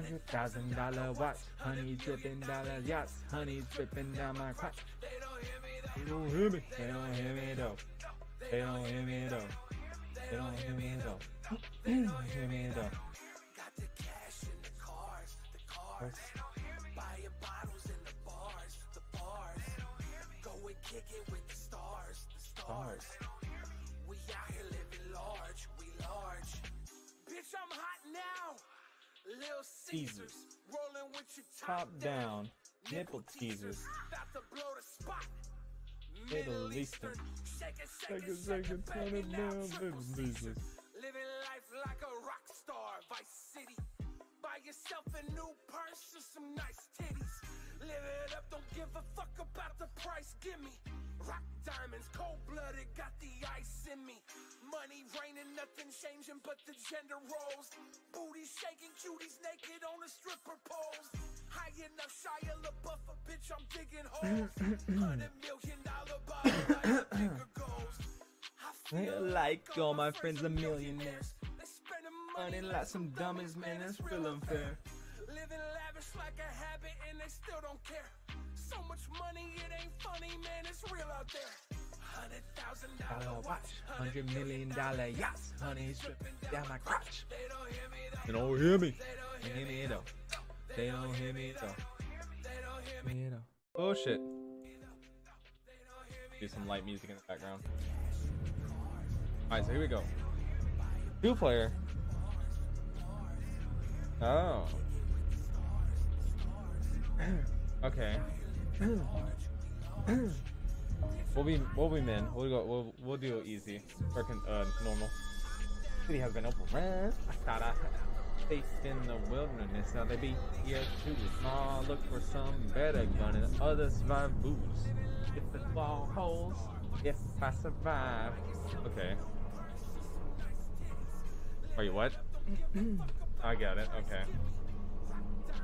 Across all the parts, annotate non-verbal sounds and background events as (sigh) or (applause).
Hundred thousand dollar watch, honey dripping dollar yachts, honey dripping down my crotch. They don't hear me. They don't hear me though. They don't hear me though. They don't hear me though. They don't hear me though. Got the cash in the cars, the cars. Buying bottles in the bars, the bars. Go and kick it with the stars, the stars. We Lil Caesars, rolling with your Top down, nipple teasers. About to blow the spot. Middle Eastern. Shaking, a second, turn it down, Middle Caesars. Eastern. Living life like a rock star, Vice City. Buy yourself a new purse and some nice titties. Live it up, don't give a fuck about the price. Give me rock diamonds, cold blooded, got the ice in me. Money raining, nothing changing but the gender roles. Booty shaking, cuties naked on a stripper poles. High enough, Shia LaBeouf, a bitch, I'm digging holes. (clears throat) Hundred million dollar bottle, like the bigger (clears throat) goals. I feel Like all my my friends are millionaires. They spending Money like some dummies, man, that's real unfair. Living lavish like a habit and they still don't care. So much money, it ain't funny, man, it's real out there. Hundred thousand Dollar dollar watch, hundred million dollar yachts, honey dripping down my crotch. They don't hear me, They don't hear me. they don't hear me though. They don't hear me though. they don't hear me. Me though. Bullshit. Do some light music in the background. Alright, so here we go. Two player. Oh. Okay. we'll be we'll be men. We'll go we'll we'll do it easy. Or con, uh normal. City has been open. I thought I faced in the wilderness. Now they be here too. Small look for some better gun and others survive booze. If the fall holes, if I survive. Okay. Wait, what? I got it. Okay.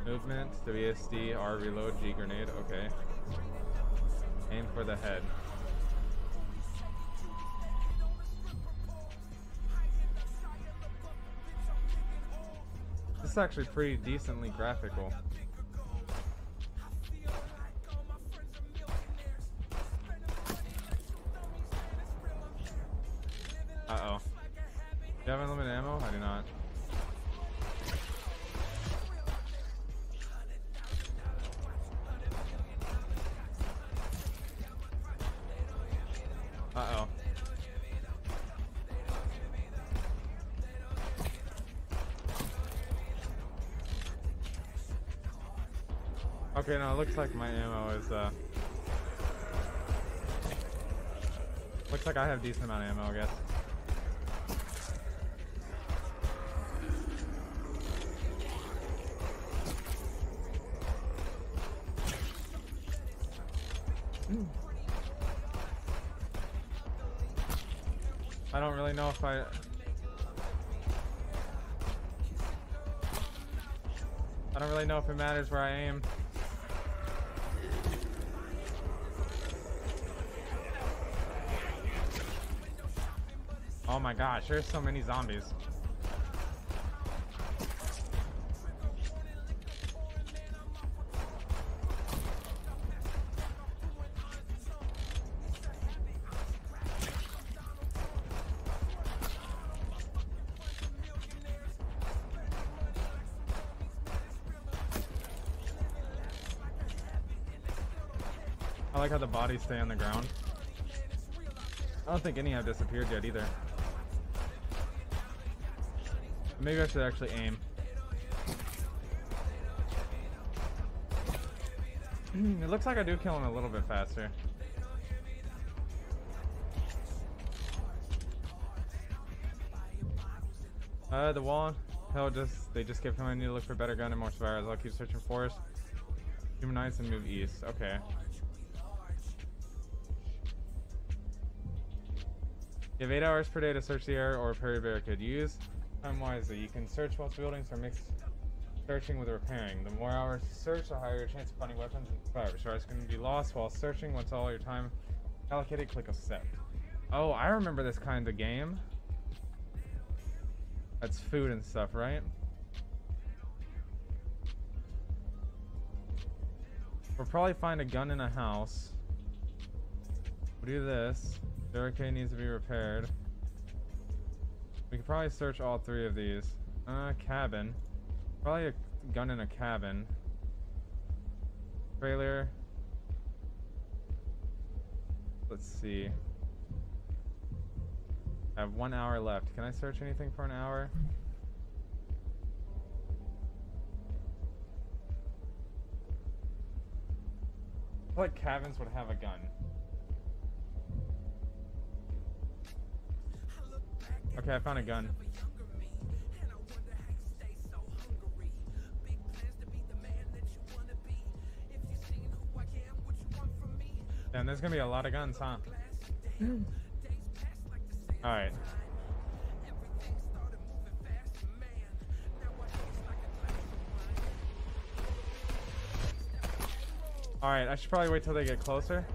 Movement, WSD, R reload, G grenade. Okay. Aim for the head. This is actually pretty decently graphical. Uh oh. Do you have unlimited ammo? I do not. Okay, now it looks like my ammo is, uh... Looks like I have decent amount of ammo, I guess. I don't really know if I... I don't really know if it matters where I aim. Oh my gosh, there's so many zombies. I like how the bodies stay on the ground. I don't think any have disappeared yet either. Maybe I should actually aim. Hmm, it looks like I do kill him a little bit faster. Uh, the wall. Hell, just they just kept telling me to look for better gun and more survivors. I'll keep searching for us. Humanize and move east. Okay. You have eight hours per day to search the air or repair your barricade. Use time wisely. You can search whilst buildings or mix searching with repairing. The more hours you search, the higher your chance of finding weapons and survivors. Shards can be lost while searching. Once all your time allocated, click accept. Oh, I remember this kind of game. That's food and stuff, right? We'll probably find a gun in a house. We'll do this. Barricade needs to be repaired. We could probably search all three of these. Uh, cabin. Probably a gun in a cabin. Trailer. Let's see. I have one hour left. Can I search anything for an hour? What cabins would have a gun? Okay, I found a gun. And there's gonna be a lot of guns, huh? Alright. Alright, I should probably wait till they get closer.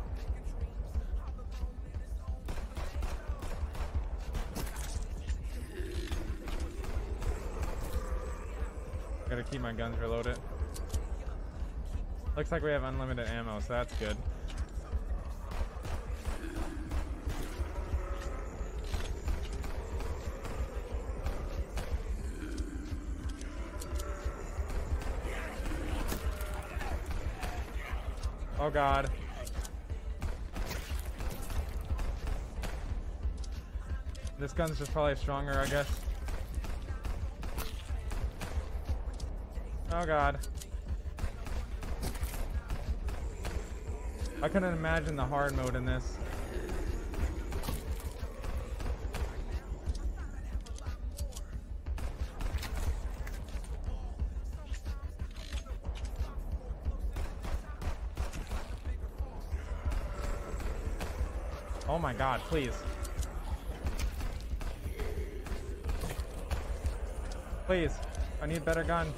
Gotta keep my guns reloaded. Looks like we have unlimited ammo, so that's good. Oh god. This gun's just probably stronger, I guess. Oh god. I couldn't imagine the hard mode in this. Oh my god, please. Please, I need better gun.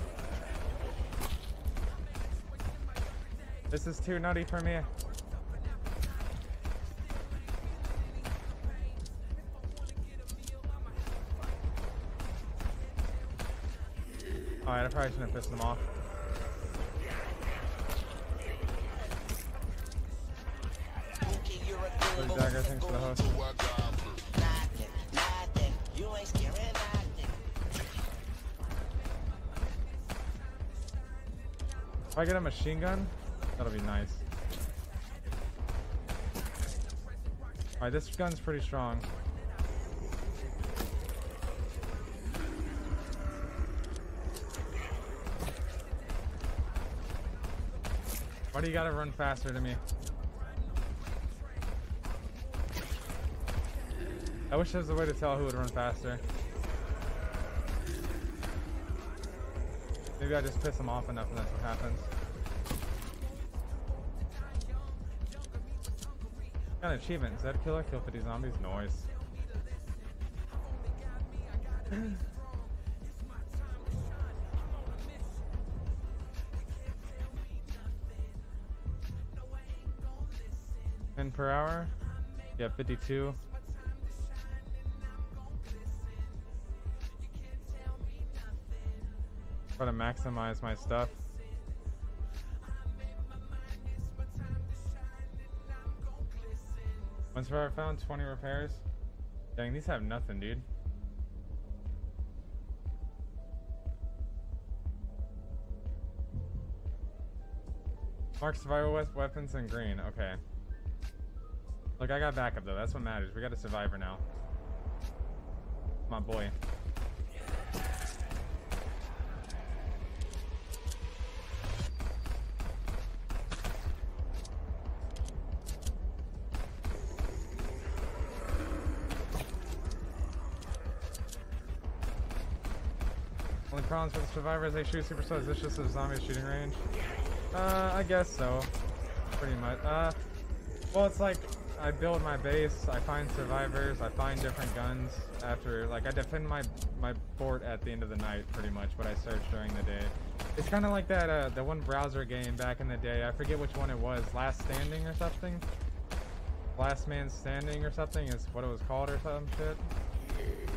This is too nutty for me. Alright, I probably shouldn't have pissed them off. Dagger the host. If I get a machine gun, that'll be nice. Alright, this gun's pretty strong. Why do you gotta run faster to me? I wish there was a way to tell who would run faster. Maybe I just piss them off enough and that's what happens. An achievement. Is that a killer? Kill 50 zombies? Noise. (laughs) Ten per hour? Yeah, 52. Try to maximize my stuff. Once I found 20 repairs. Dang, these have nothing, dude. Mark survival we- weapons in green. Okay. Look, I got backup though. That's what matters. We got a survivor now. My boy. With the survivors, they shoot super slow. Is this just a zombie shooting range? Uh, I guess so. Pretty much. Uh, well, it's like I build my base, I find survivors, I find different guns after, like, I defend my my fort at the end of the night, pretty much, but I search during the day. It's kind of like that, uh, the one browser game back in the day. I forget which one it was. Last Standing or something? Last Man Standing or something is what it was called or some shit.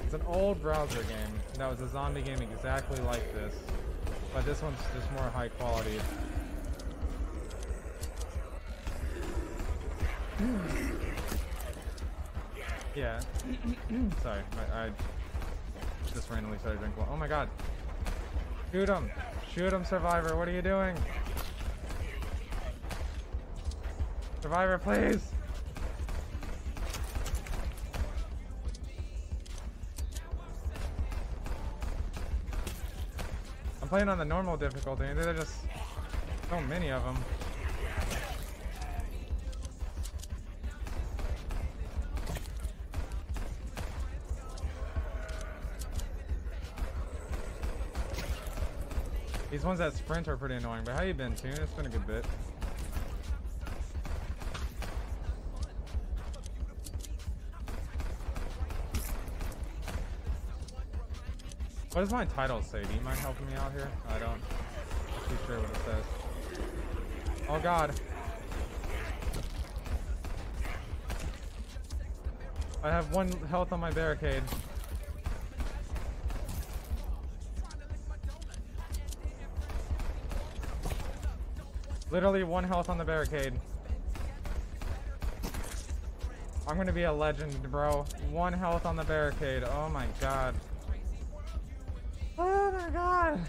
It's an old browser game that was a zombie game exactly like this, but this one's just more high quality. Yeah. (coughs) Sorry, I, I just randomly started drinking. Oh my god. Shoot him! Shoot him, Survivor! What are you doing? Survivor, please! Playing on the normal difficulty, and there are just so many of them. These ones that sprint are pretty annoying, but how you been, Tune? It's been a good bit. What does my title say? Do you mind helping me out here? I don't. I'm too sure what it says. Oh god. I have one health on my barricade. Literally one health on the barricade. I'm gonna be a legend, bro. One health on the barricade. Oh my god. My god.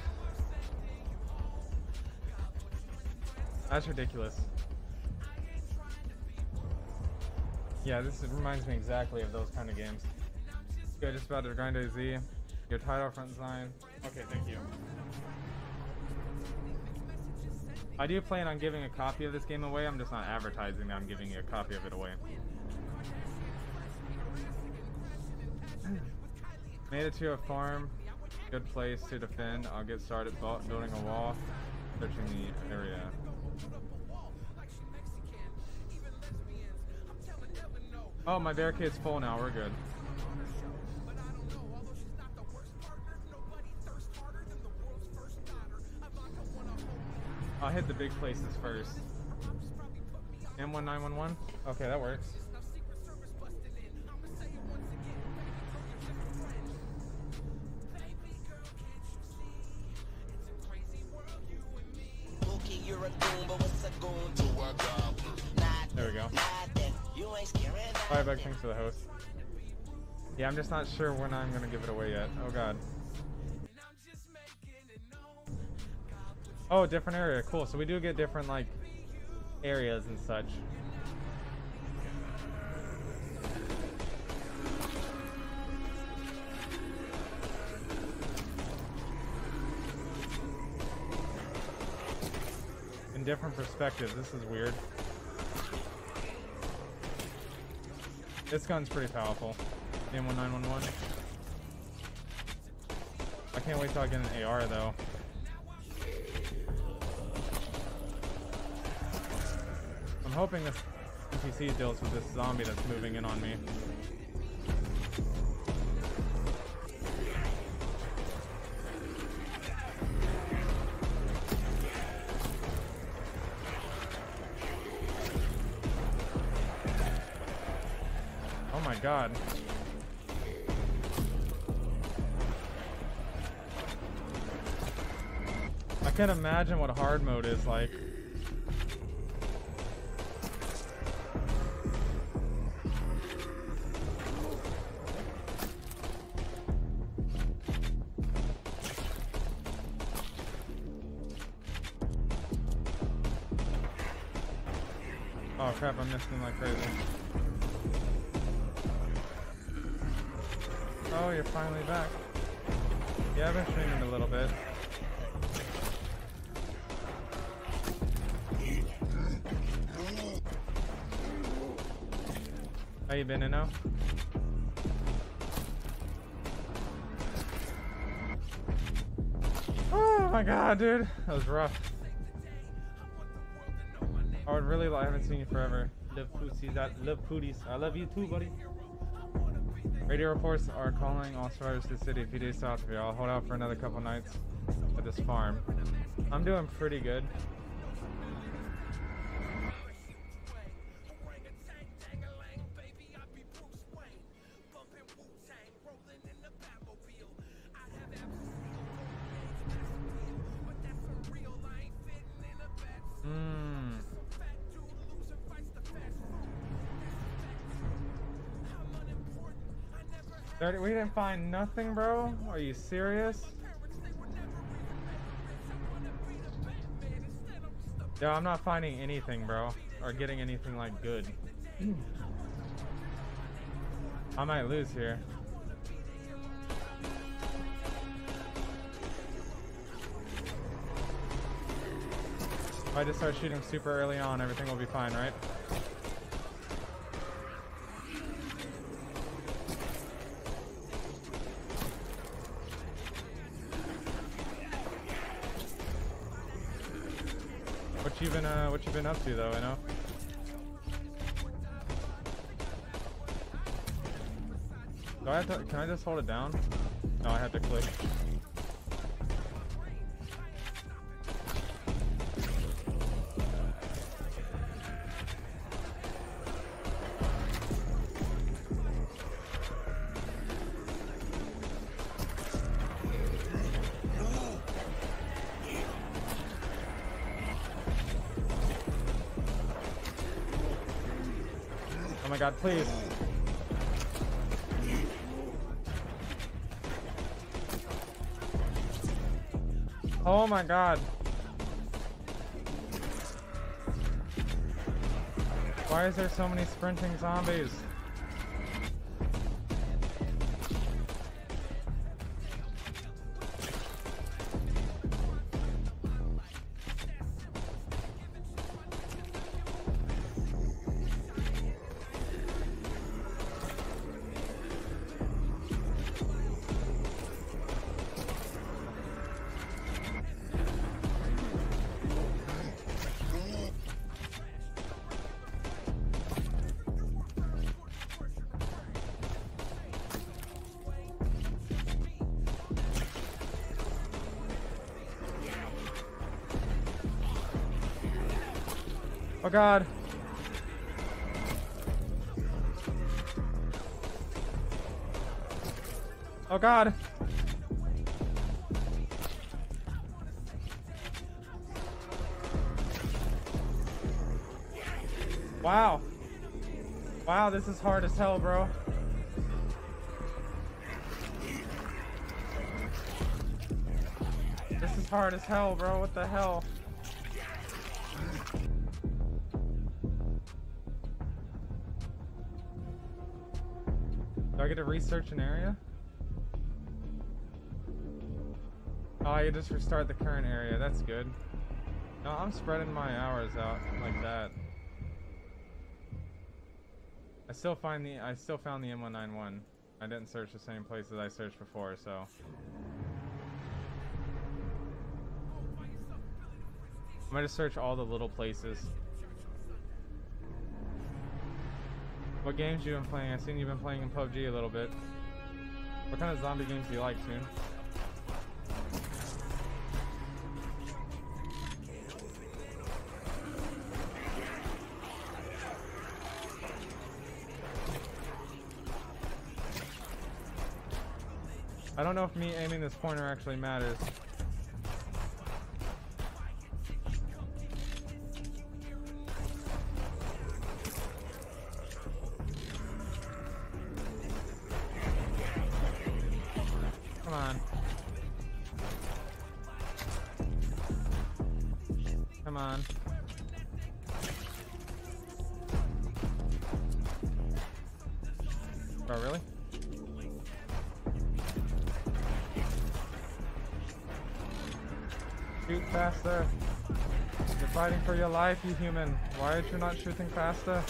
That's ridiculous. Yeah, this reminds me exactly of those kind of games. Good, just about to grind Z. Your title Frontline. Okay, thank you. I do plan on giving a copy of this game away. I'm just not advertising that I'm giving you a copy of it away. Made it to a farm. Good place to defend. I'll get started building a wall. Searching the area. Oh, my barricade's full now. We're good. I'll hit the big places first. M1911? Okay, that works. There we go. Firebug, thanks for the host. Yeah, I'm just not sure when I'm gonna give it away yet. Oh god. Oh, different area. Cool. So we do get different, like, areas and such. Different perspectives. This is weird. This gun's pretty powerful. M1911. I can't wait till I get an AR, though. I'm hoping this NPC deals with this zombie that's moving in on me. Can't imagine what hard mode is like. Oh crap, I'm missing like crazy. Oh, you're finally back. Yeah, I've been streaming a little bit. You been, Inno? Oh my god, dude. That was rough. I would really like, I haven't seen you forever. Love pussies. I love pooties. I love you too, buddy. Radio reports are calling all survivors to the city a few days south of here. I'll hold out for another couple nights at this farm. I'm doing pretty good. Find nothing, bro. Are you serious? Yeah, I'm not finding anything, bro, or getting anything like good. I might lose here. If I just start shooting super early on, everything will be fine, right? You been up to though, you know? Do I have to can I just hold it down? No, I have to click. Please. Oh my god. Why is there so many sprinting zombies? God. Oh god. Wow. Wow, this is hard as hell, bro. This is hard as hell, bro. What the hell? Research an area? Oh, you just restart the current area. That's good. No, I'm spreading my hours out like that. I still find the I still found the M1911. I didn't search the same places I searched before, so. I'm gonna search all the little places. What games you been playing? I've seen you've been playing in PUBG a little bit. What kind of zombie games do you like, Soon? I don't know if me aiming this pointer actually matters. Oh, really? Shoot faster. You're fighting for your life, you human. Why are you not shooting faster?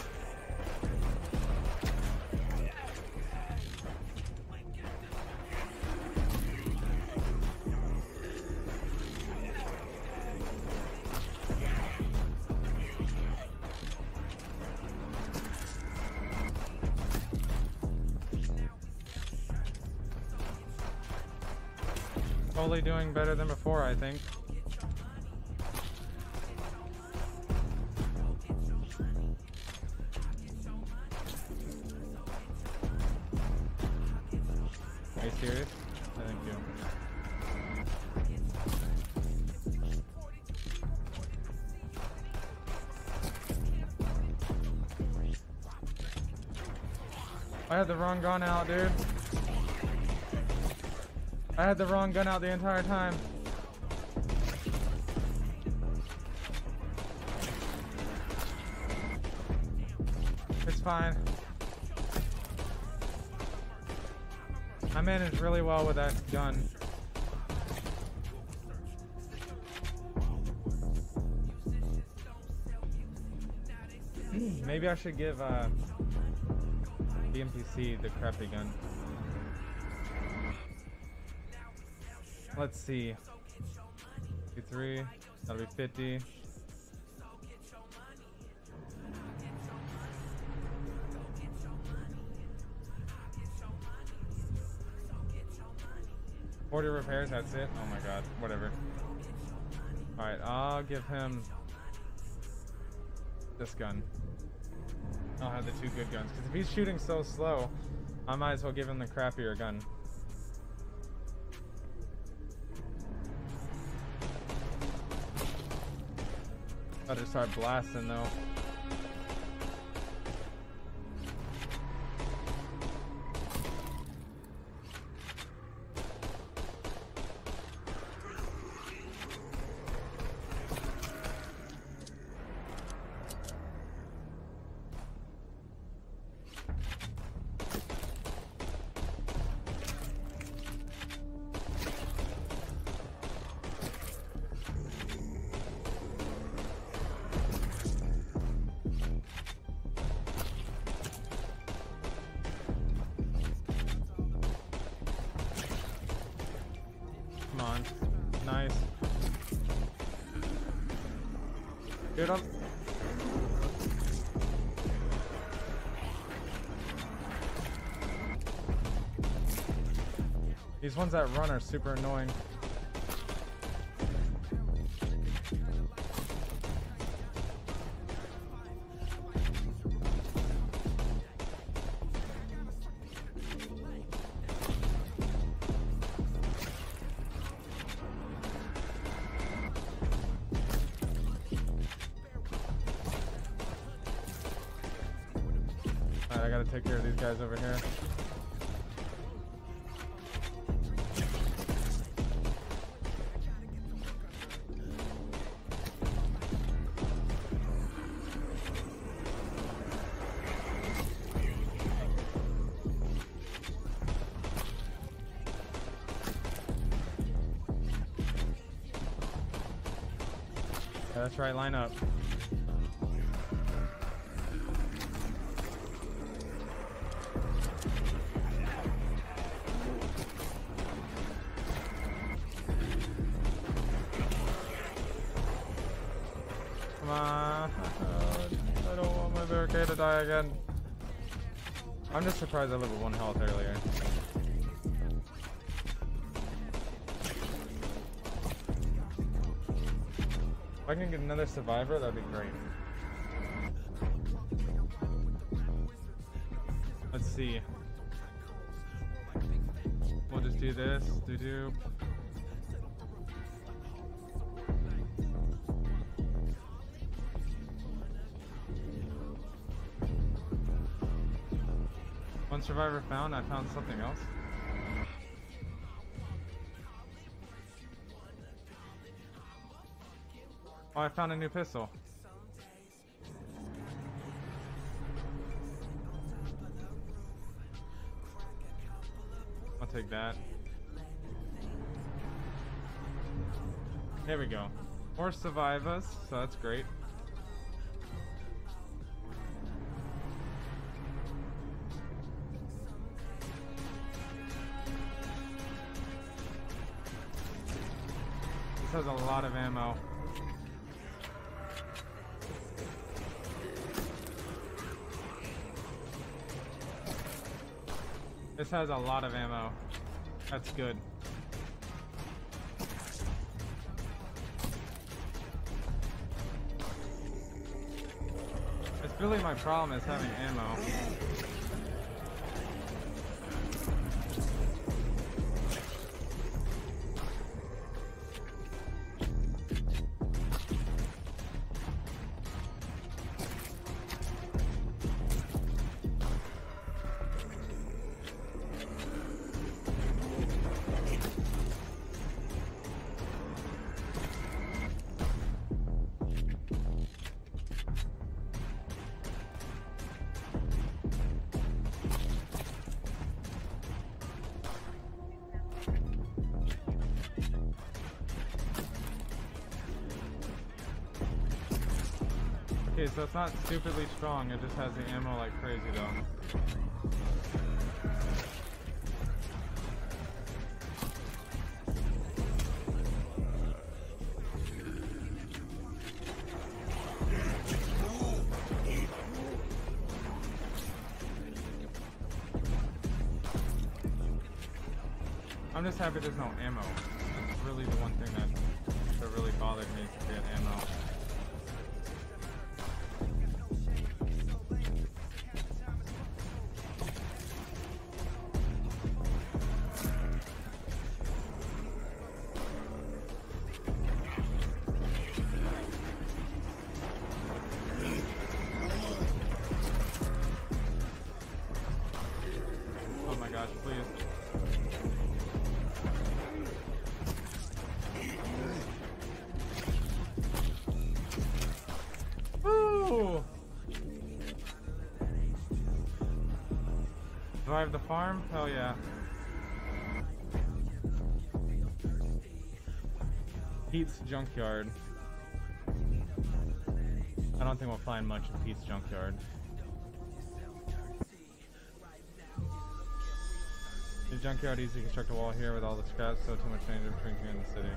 Doing better than before, I think. Are you serious? Thank you. I had the wrong gun out, dude. I had the wrong gun out the entire time. It's fine. I managed really well with that gun. Maybe I should give uh, the the crappy gun. Let's see. Two, three. That'll be 50. Forty repairs. That's it. Oh my god. Whatever. All right. I'll give him this gun. I'll have the two good guns because if he's shooting so slow, I might as well give him the crappier gun. Better start blasting though. Ones that run are super annoying. Yeah, that's right, line up. Come on. (laughs) I don't want my barricade to die again. I'm just surprised I lived with one health earlier. Can get another survivor, that'd be great. Let's see. We'll just do this. Do do. One survivor found. I found something else. I found a new pistol. I'll take that. There we go. More survivors, so that's great. Has a lot of ammo. That's good. It's really my problem is having ammo. Stupidly strong, it just has the ammo like crazy though. I'm just happy there's no ammo. Farm? Hell yeah. Pete's junkyard. I don't think we'll find much in Pete's junkyard. The junkyard easy to construct a wall here with all the scraps, so too much danger between here and the city.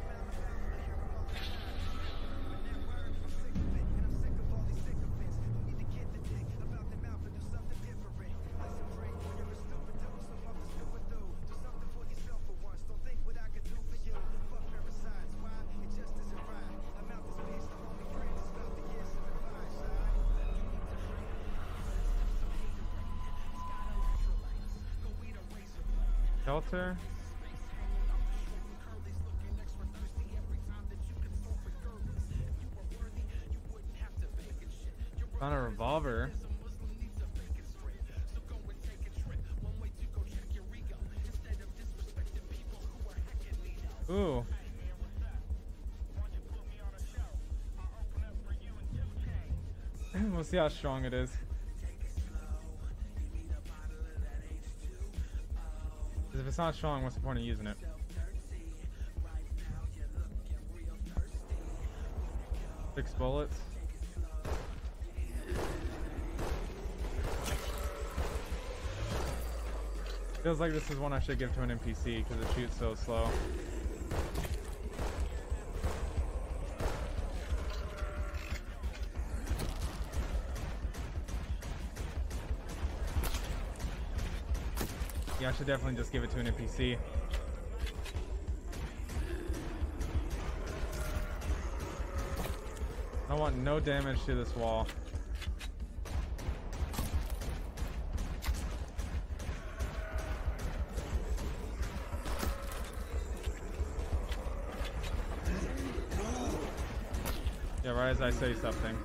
Shelter? Found a revolver. Ooh. (laughs) we'll see how strong it is. Not strong, what's the point of using it? Six bullets. Feels like this is one I should give to an NPC because it shoots so slow. Definitely just give it to an NPC. I want no damage to this wall. Yeah, right as I say something.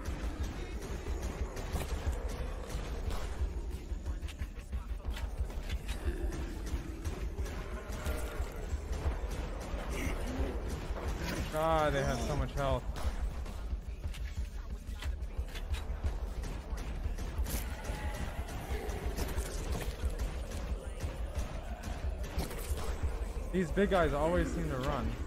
Big guys always seem to run.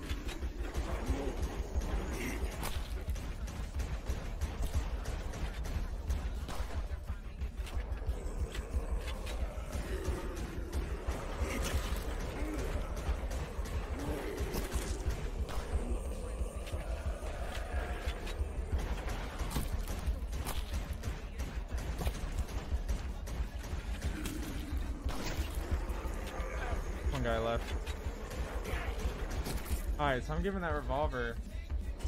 I'm giving that revolver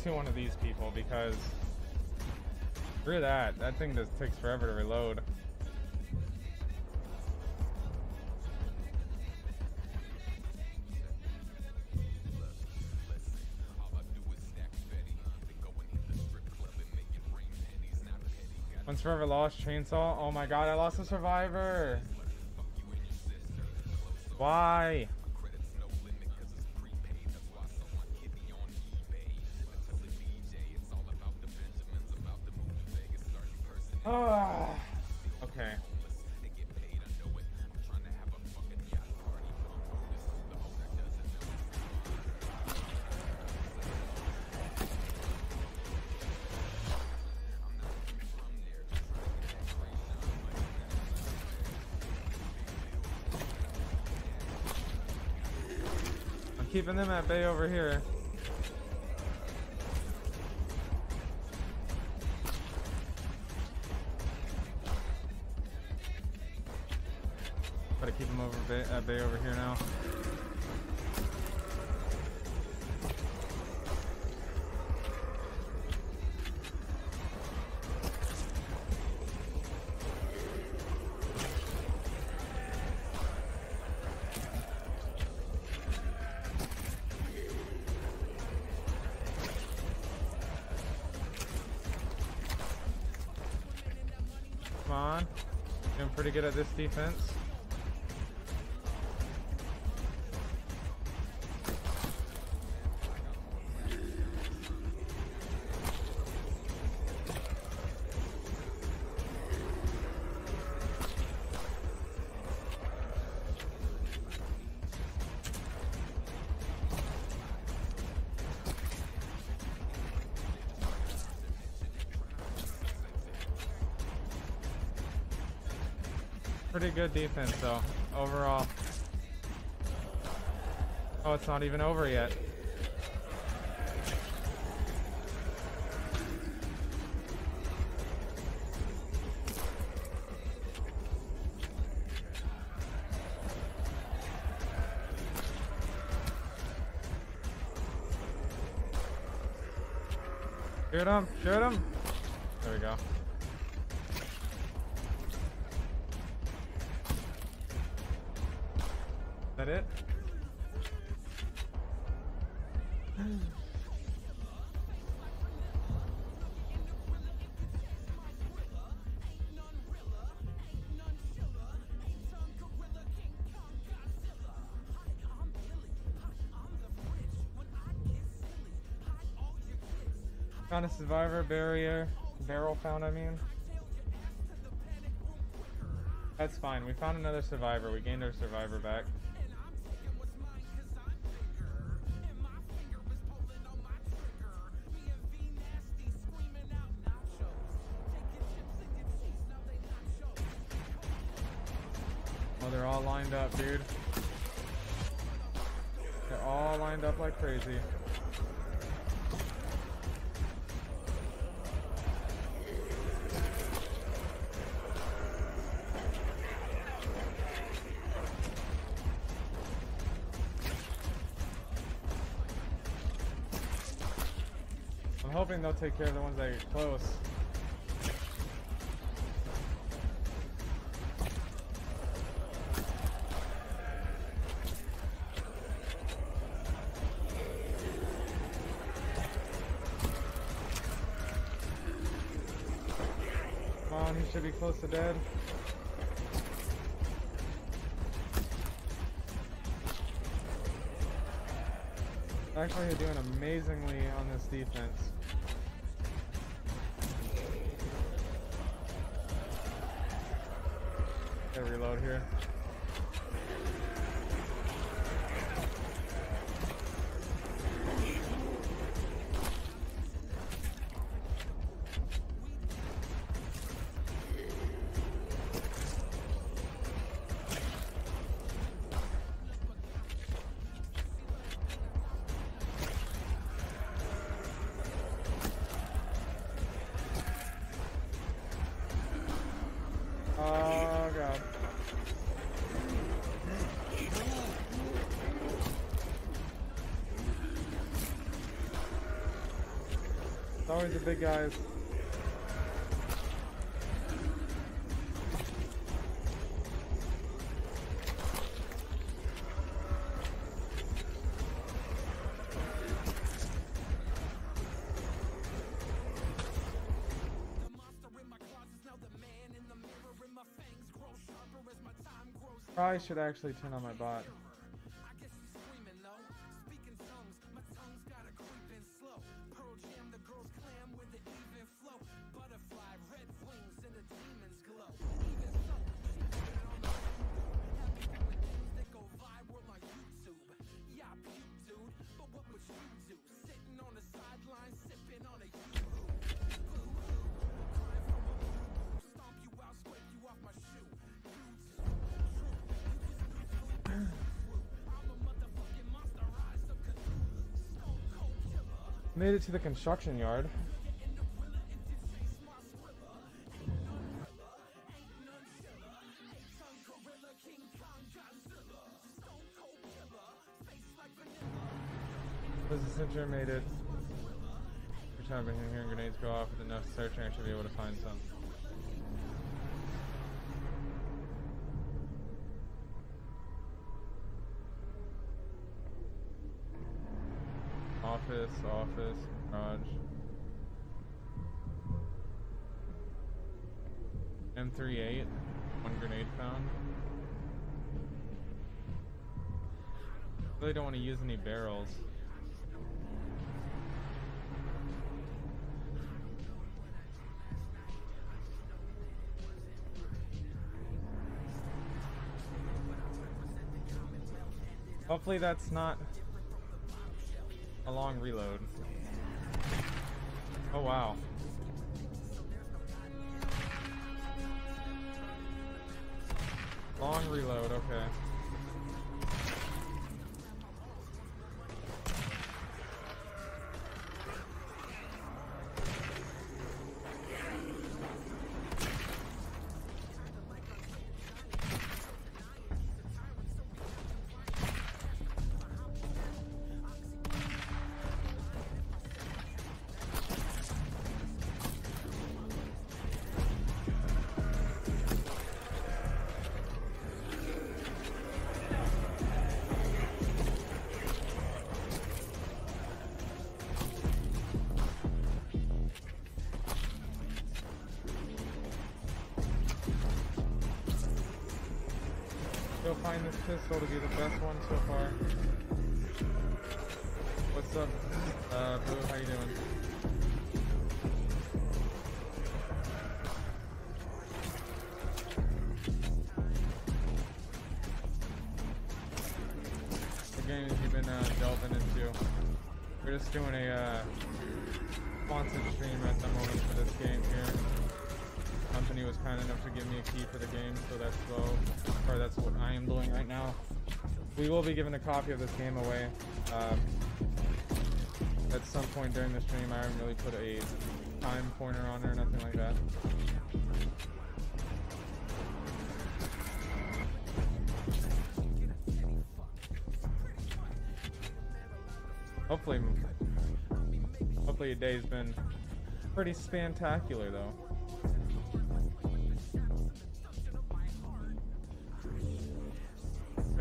to one of these people because screw that. That thing just takes forever to reload. Once forever lost chainsaw. Oh my god, I lost a survivor. Why? Keeping them at bay over here. Gotta keep them over bay, at bay over here now. Good at this defense. Good defense though, overall. Oh, it's not even over yet. Survivor barrier. Barrel found, I mean. That's fine. We found another survivor. We gained our survivor back. Oh, they're all lined up, dude. They're all lined up like crazy. Hoping they'll take care of the ones that are close. Come on, he should be close to dead. Actually, you're doing amazingly on this defense. Here. Always the big guys. Probably should actually turn on my bot. Made it to the construction yard. This is Center made it. Every time been hearing grenades go off with enough searching, I should be able to find some. Office, office, garage. M38, one grenade found. Really don't want to use any barrels. Hopefully that's not a long reload. Oh wow. Long reload, okay. That's well, or that's what I am doing right now. We will be giving a copy of this game away um, at some point during the stream. I haven't really put a time pointer on or nothing like that. Hopefully, hopefully your day's been pretty spantacular though.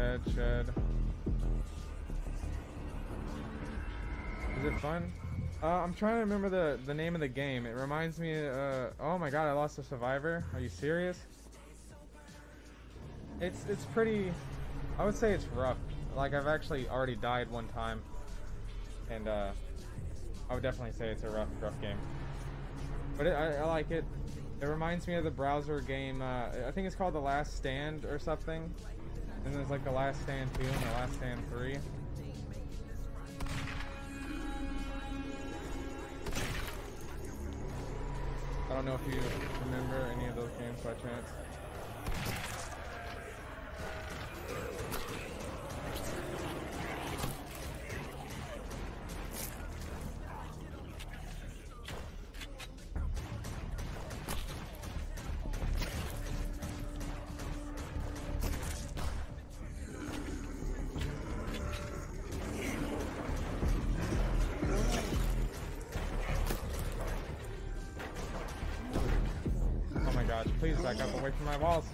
Shed, shed. Is it fun? Uh, I'm trying to remember the, the name of the game. It reminds me, uh, oh my god, I lost a survivor. Are you serious? It's, it's pretty, I would say it's rough. Like, I've actually already died one time. And, uh, I would definitely say it's a rough, rough game. But it, I, I like it. It reminds me of the browser game, uh, I think it's called The Last Stand or something. And there's like The Last Stand 2 and The Last Stand 3. I don't know if you remember any of those games by chance. Back up away from my walls.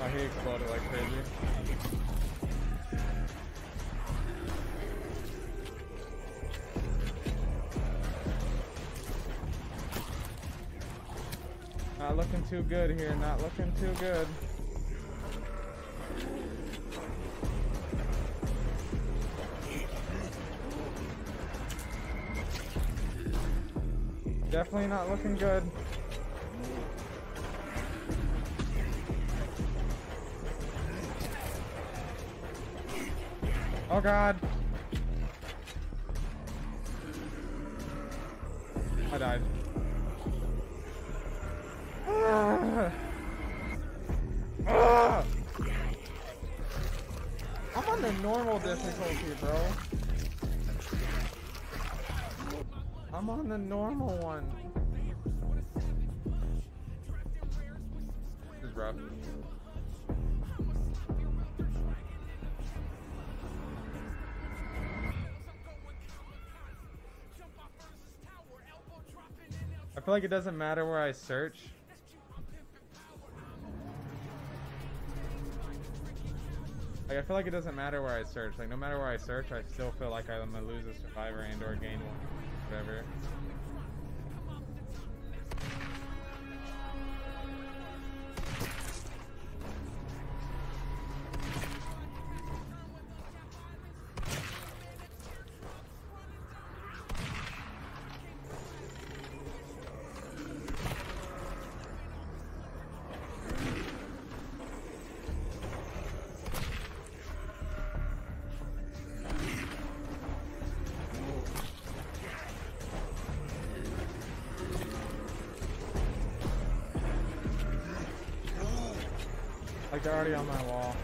Oh, he exploded like crazy. Not looking too good here, not looking too good. definitely not looking good. Oh god. I died. (sighs) I'm on the normal difficulty, bro. I'm on the normal feel like it doesn't matter where I search. Like I feel like it doesn't matter where I search. Like no matter where I search, I still feel like I'm gonna lose a survivor and or gain one, whatever. They're already on my wall.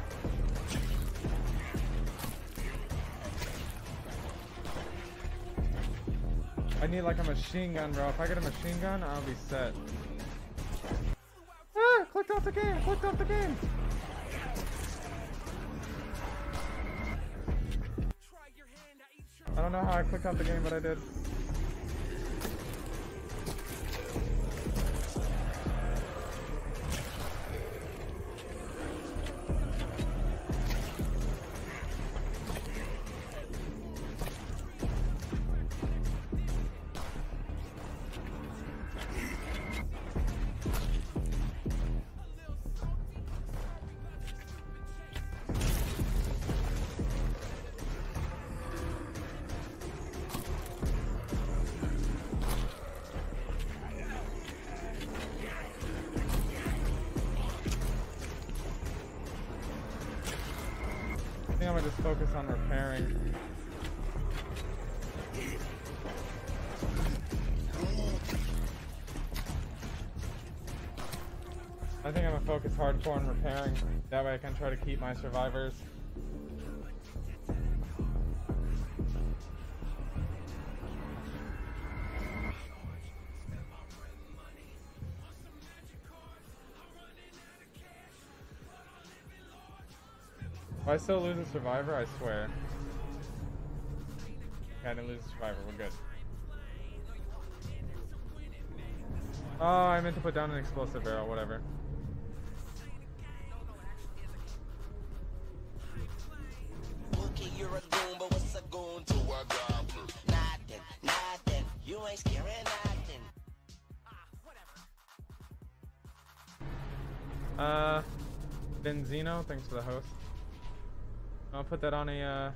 I need like a machine gun, bro. If I get a machine gun, I'll be set. Ah! Clicked off the game! Clicked off the game! I don't know how I clicked off the game, but I did. Try to keep my survivors. If I still lose a survivor, I swear. Yeah, I didn't lose a survivor, we're good. Oh, I meant to put down an explosive barrel, whatever. For the host. I'll put that on a, uh,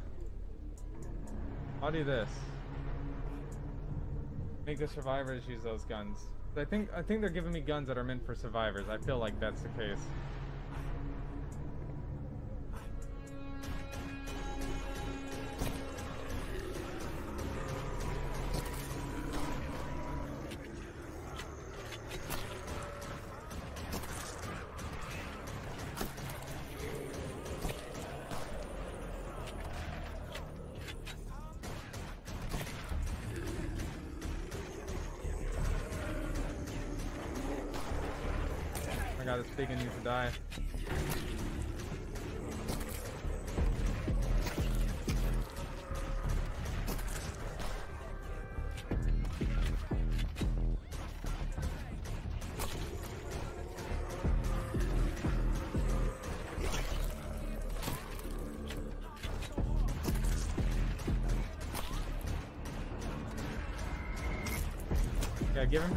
I'll do this. Make the survivors use those guns. I think, I think they're giving me guns that are meant for survivors. I feel like that's the case.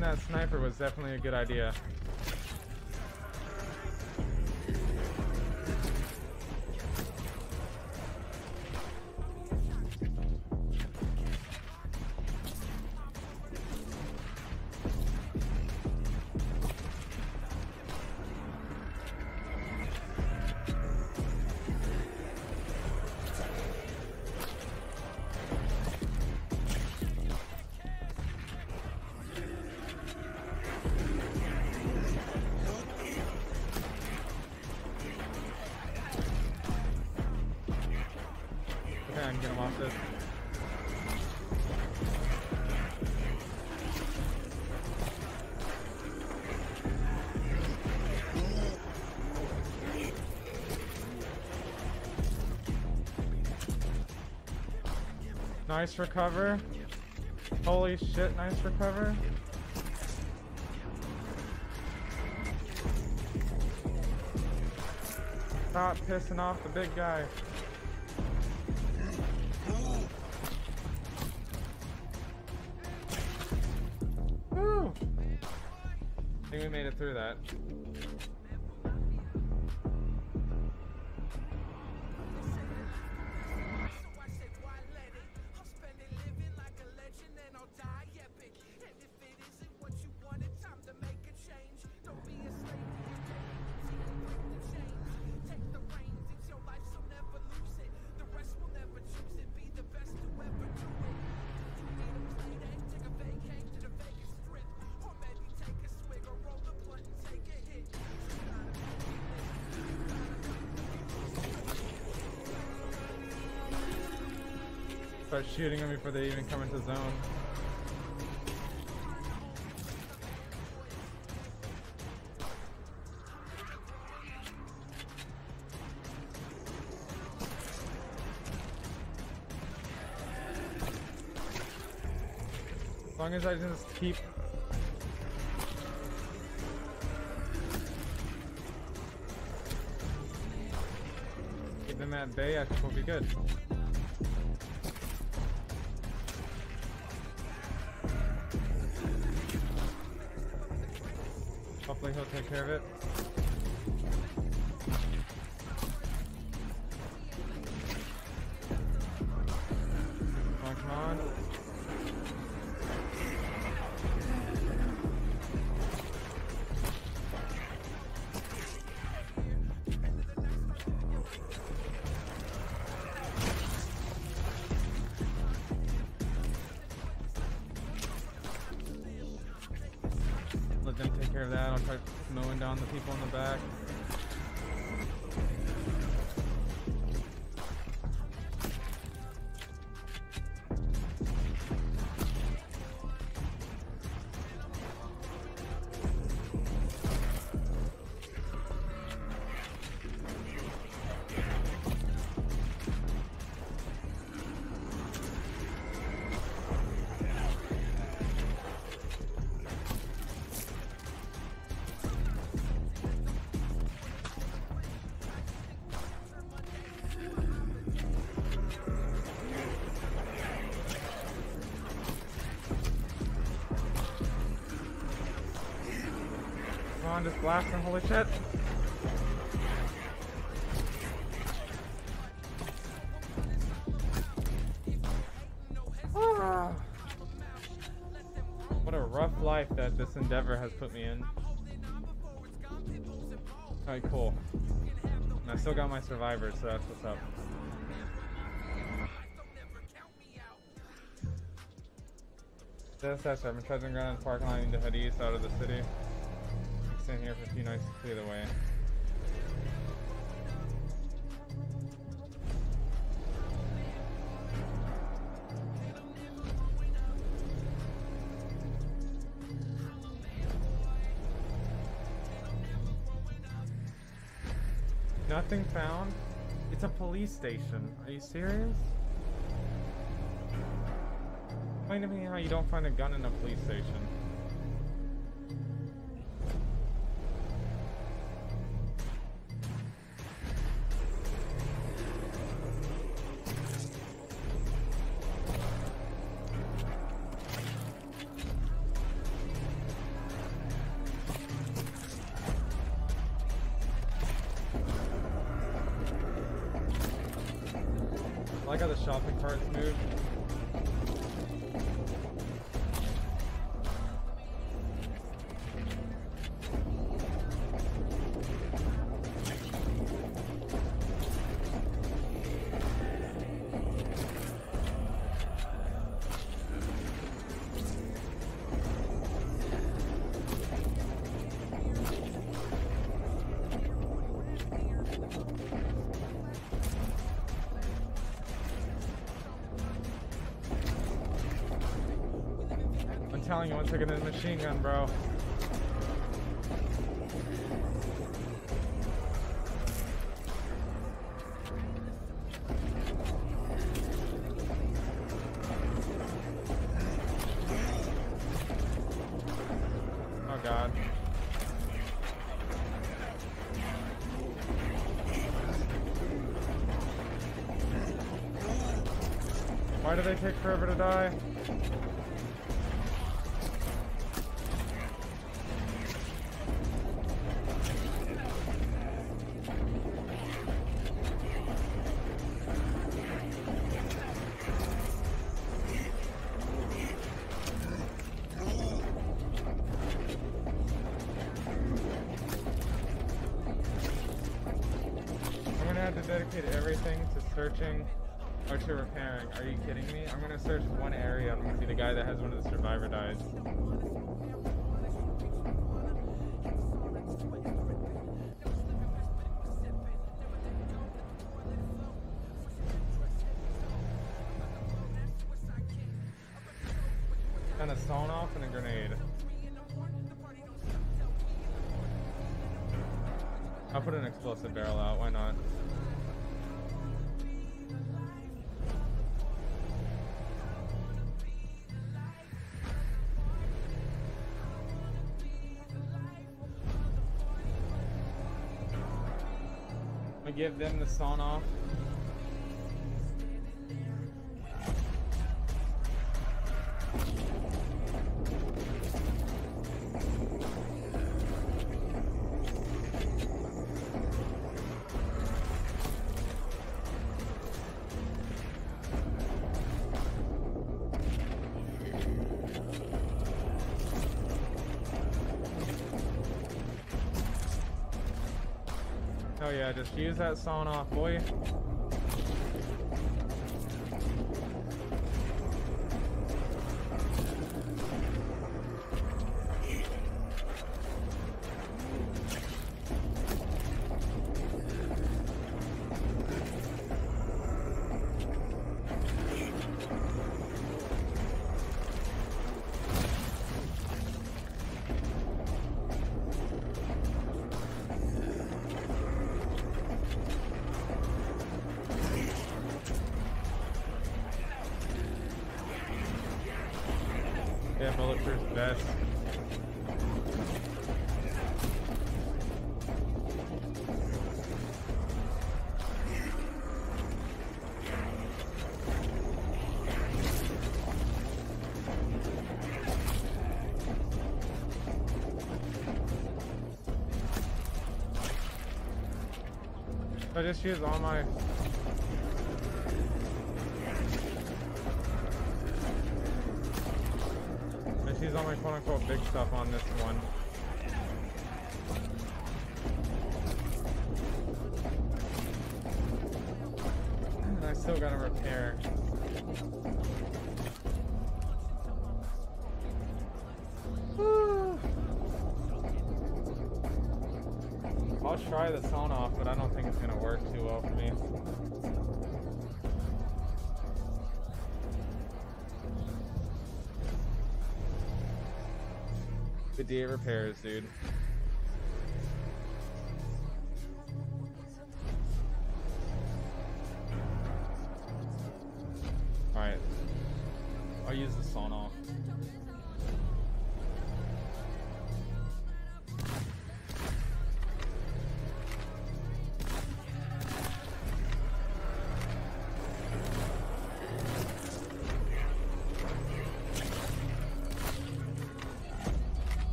That sniper was definitely a good idea. Nice recover. Holy shit, nice recover. Stop pissing off the big guy. Woo! I think we made it through that. Shooting them before they even come into zone. As long as I just keep keep them at bay, I think we'll be good. On, just blast them. Holy shit. Ah. What a rough life that this endeavor has put me in. Alright, cool. And I still got my survivors, so that's what's up. That's right. I'm treading ground in the parking lot. I need to head east out of the city. Stand here for a few nights to clear the way. Nothing found? It's a police station. Are you serious? Explain to me how you don't find a gun in a police station. How the shopping carts move. Get in machine gun, bro. Oh god. Why do they take forever to die? Sawn off and a grenade. I'll put an explosive barrel out, why not? I give them the sawn off. Use that sawn off, boy. I just use all my I just use all my quote unquote big stuff on this one. 58 repairs, dude.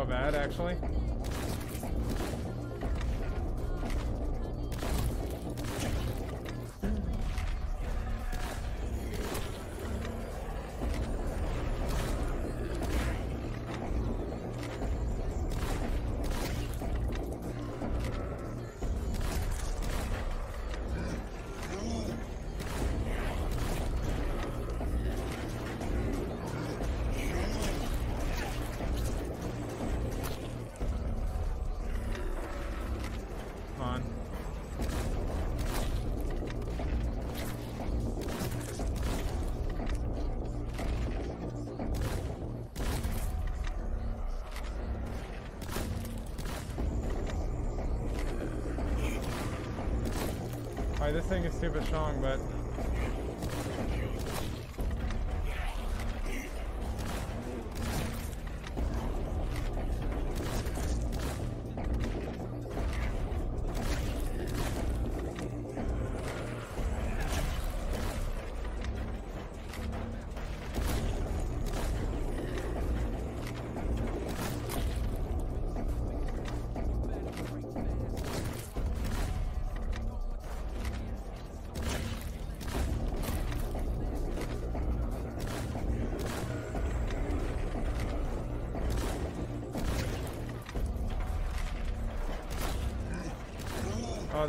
So bad, actually. Super strong, but...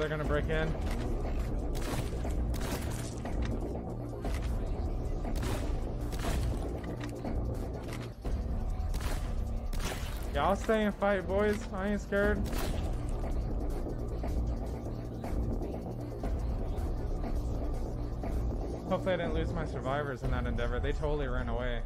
they're gonna break in. Yeah, I'll stay and fight, boys. I ain't scared. Hopefully I didn't lose my survivors in that endeavor. They totally ran away.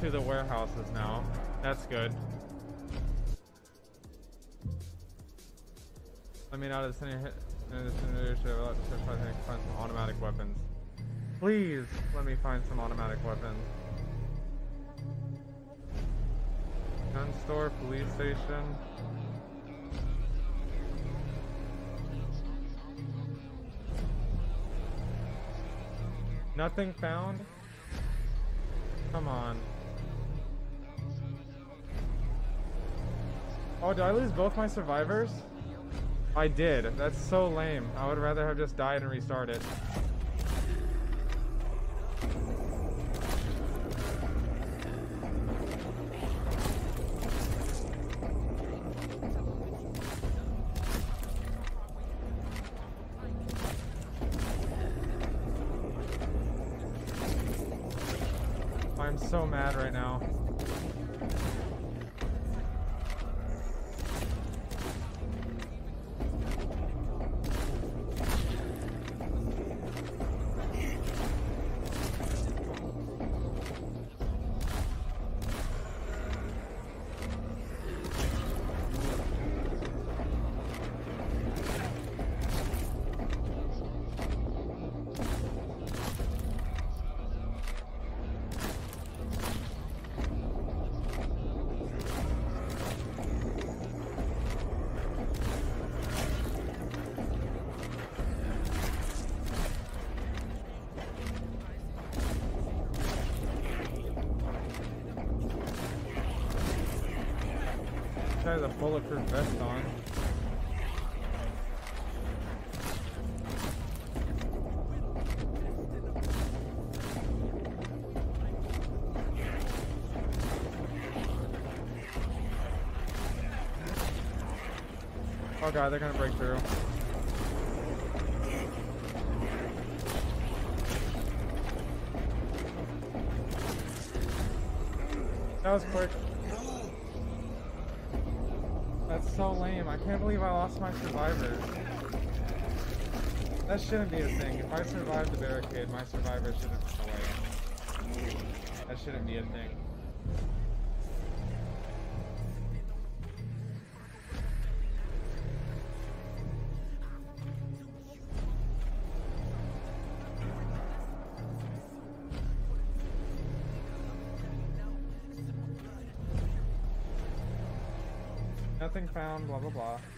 To the warehouses now. That's good. Let me should allow to search find some automatic weapons. Please let me find some automatic weapons. Gun store, police station. Nothing found? Come on. Oh, did I lose both my survivors? I did. That's so lame. I would rather have just died and restarted. Oh god, they're gonna break through. That was quick. That's so lame. I can't believe I lost my survivors. That shouldn't be a thing. If I survive the barricade, my survivors shouldn't run away. That shouldn't be a thing. Found, blah blah blah.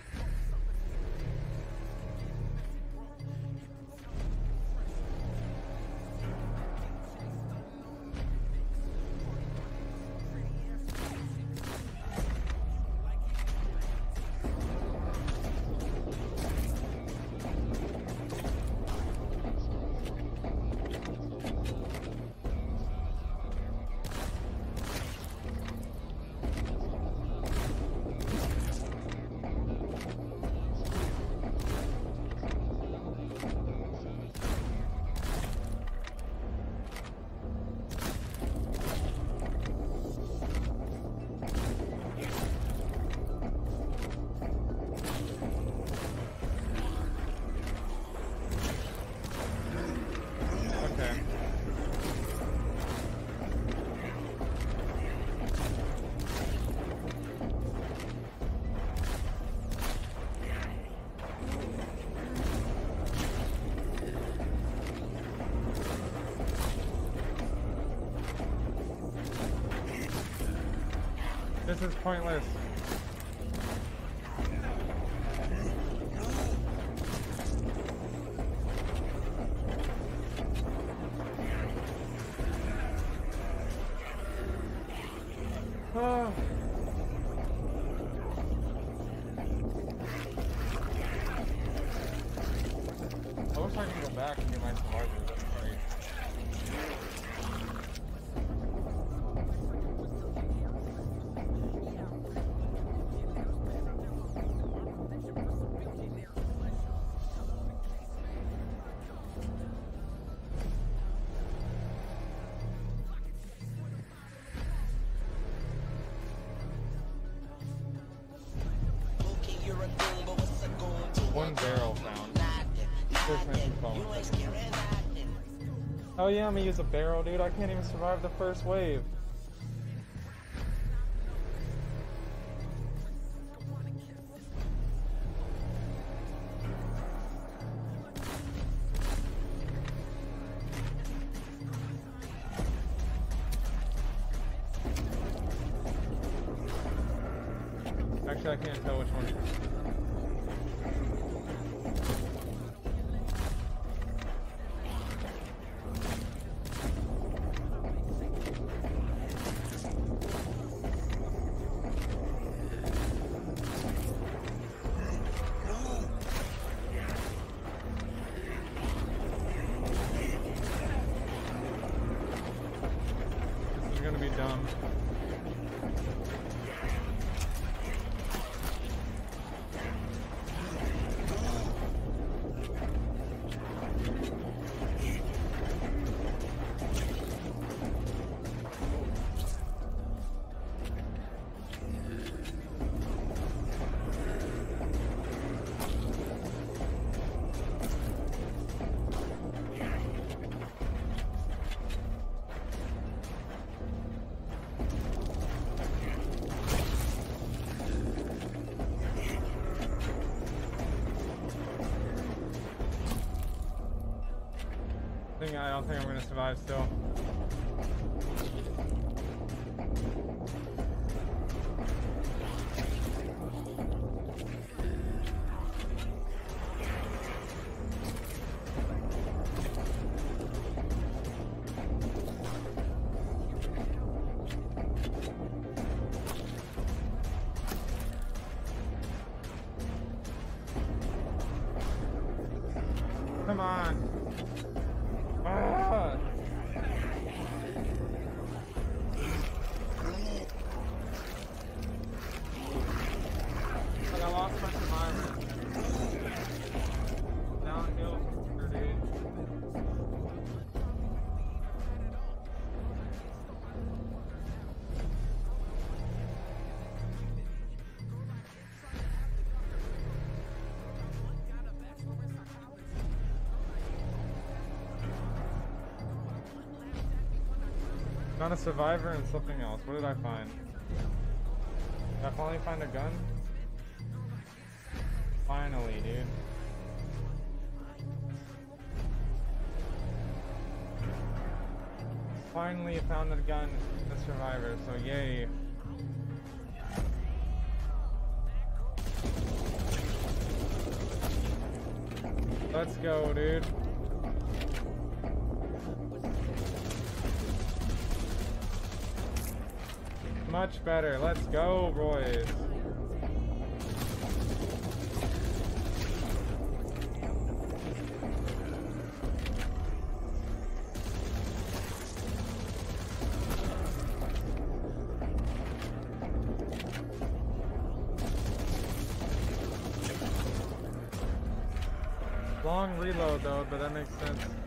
This is pointless. Oh. I wish I could go back and get my survivors. Oh yeah, I'm gonna use a barrel, dude. I can't even survive the first wave. Don't think Found a survivor and something else. What did I find? Did I finally find a gun? Finally, dude. Finally found a gun, the survivor, so yay. Let's go, dude. Much better. Let's go, boys. Long reload though, but that makes sense.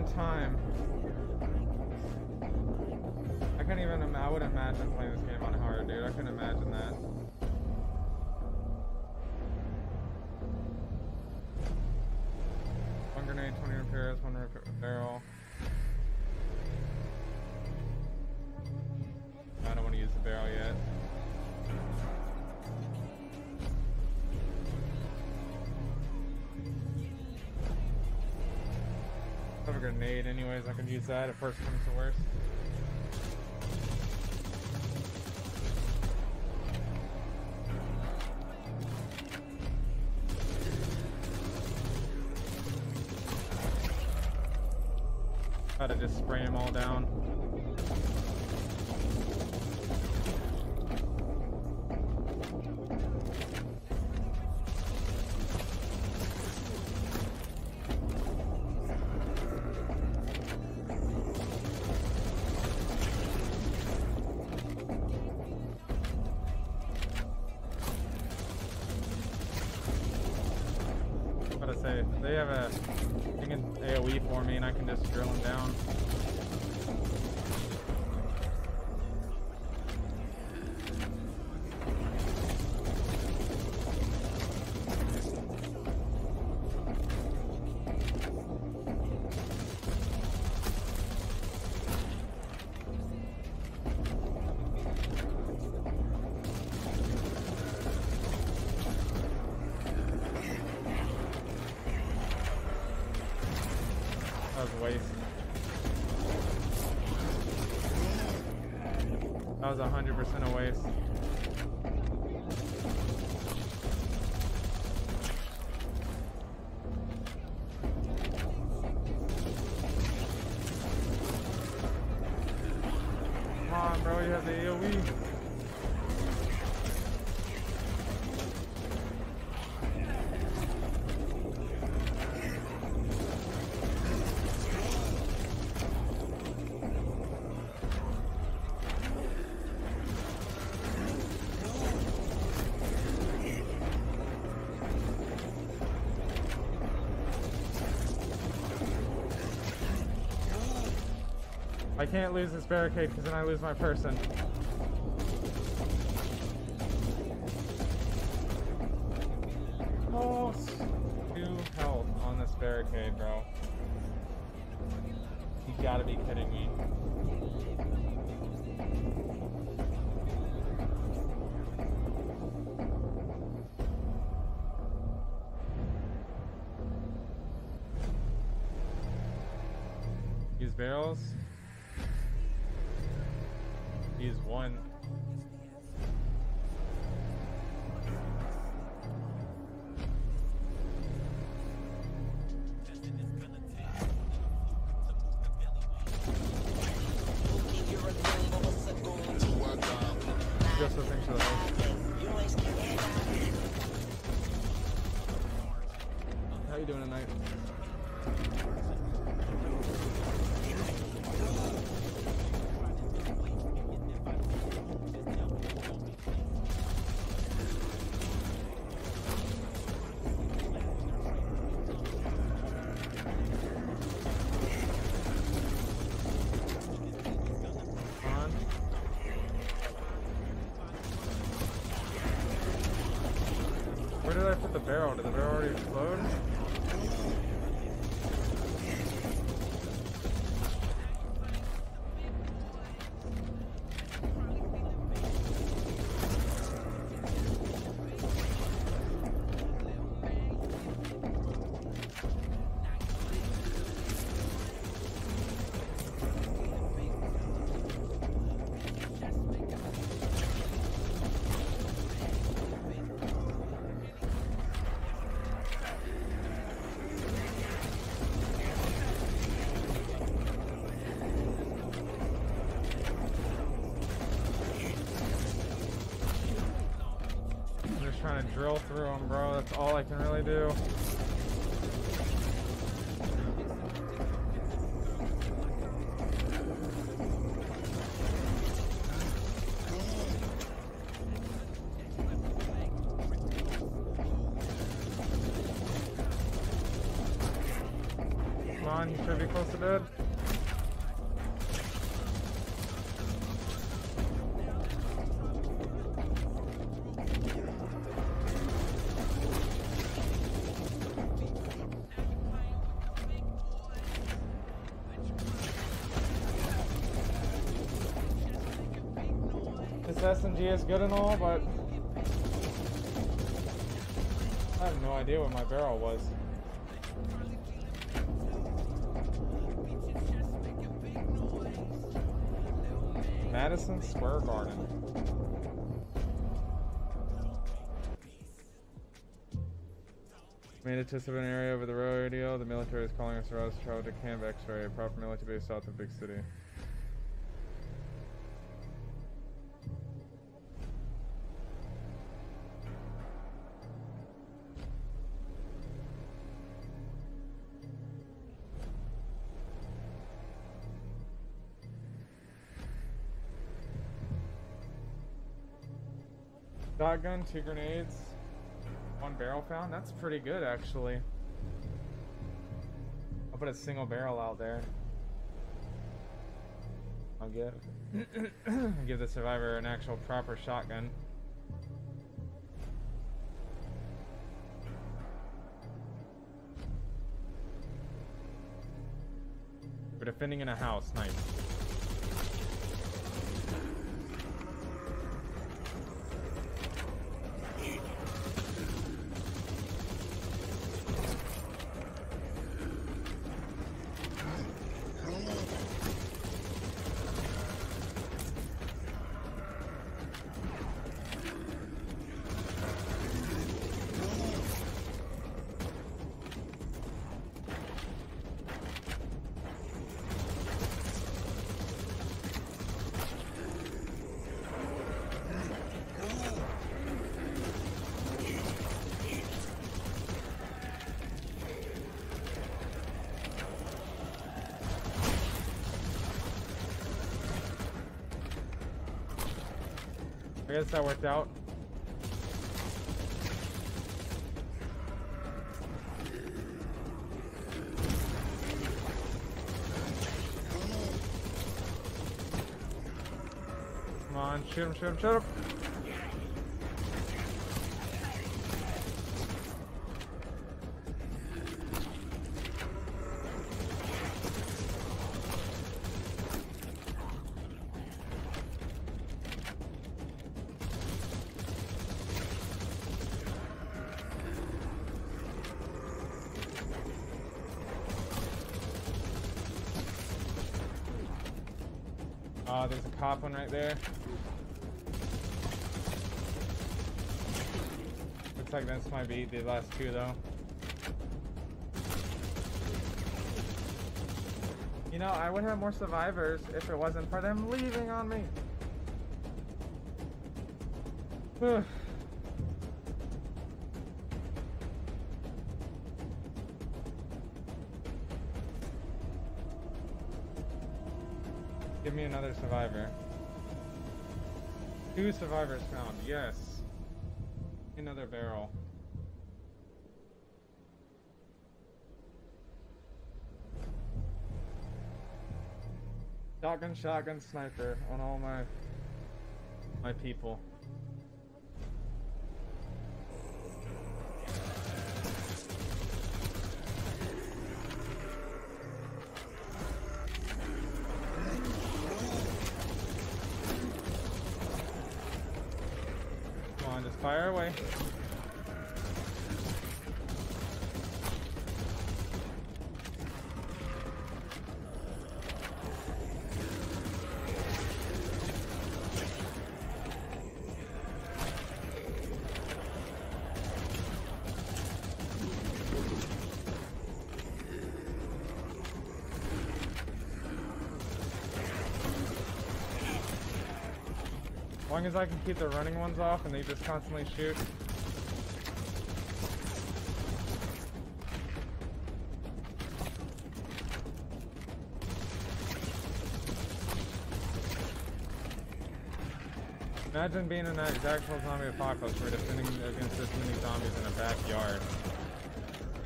Damn time. I couldn't even I would imagine playing this game on hard, dude. I couldn't imagine that. One grenade, 20 repairs, one repair grenade anyways, I can use that if worst comes to worst. Have a they can AoE for me and I can just drill them down. Was a hundred percent a waste. Come on, bro, you have the. AoE. I can't lose this barricade because then I lose my person. Almost two health on this barricade, bro. You gotta be kidding me. Use barrels. One. Barrel? Did the barrel drill through them, bro. That's all I can really do. SMG is good and all, but I have no idea what my barrel was. Madison Square Garden. Made it to suburban area over the radio. The military is calling us to travel to Camp X-Ray, a proper military base south of big city. Shotgun, two grenades, one barrel found. That's pretty good, actually. I'll put a single barrel out there. I'll give (coughs) give the survivor an actual proper shotgun. We're defending in a house. Nice. Guess that worked out. Come on, shoot him, shoot him, shoot him. Cop one right there. Looks like this might be the last two though. You know, I would have more survivors if it wasn't for them leaving on me. (sighs) Two survivors found, yes. Another barrel. Shotgun, shotgun, sniper on all my my people. long as I can keep the running ones off and they just constantly shoot. Imagine being in that actual zombie apocalypse where defending against this many zombies in a backyard.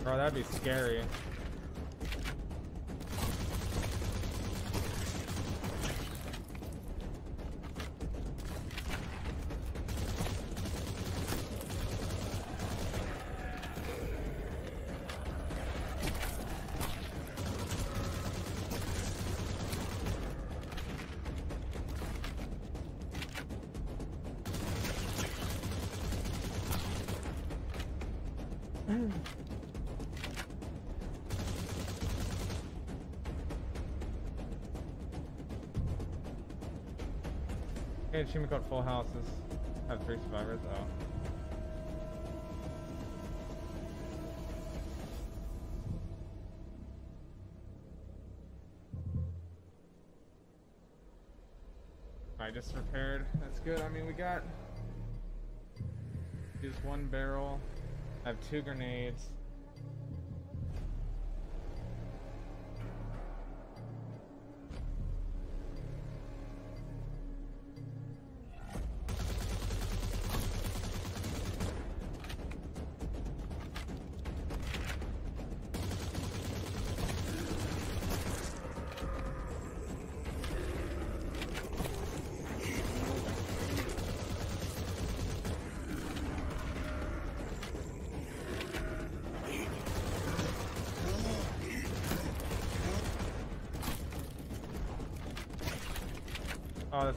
Bro, that'd be scary. Hey, achievement called Full Houses. Have three survivors. Oh. I just repaired. That's good. I mean, we got just one barrel. I have two grenades.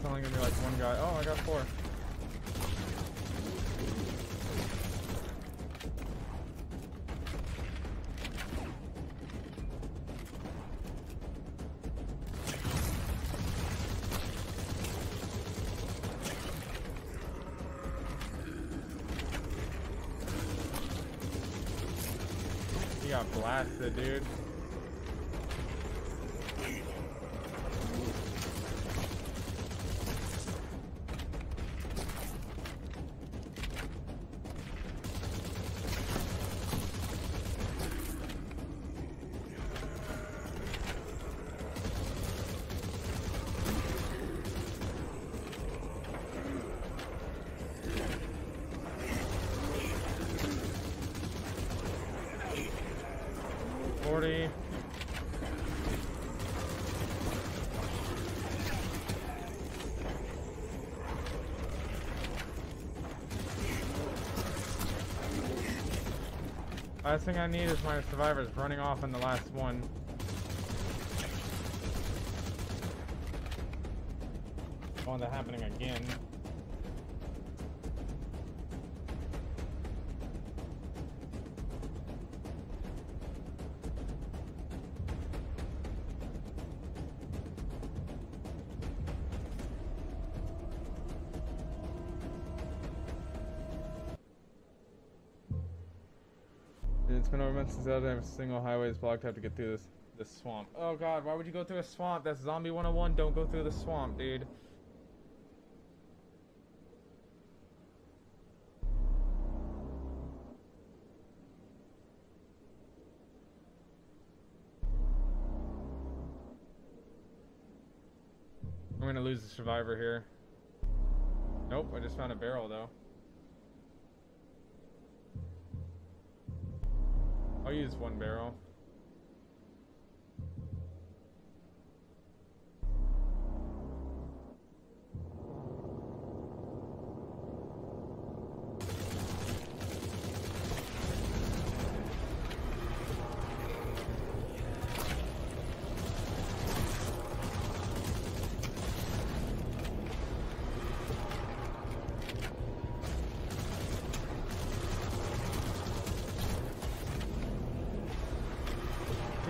Only gonna be like one guy. Oh, I got four. He got blasted, dude. Forty. Last thing I need is my survivors running off in the last one. Want that happening again. It's been over months since I have a single highway is blocked. I have to get through this this swamp. Oh god, why would you go through a swamp? That's zombie 101. Don't go through the swamp, dude. I'm gonna lose the survivor here. Nope, I just found a barrel though. One barrel.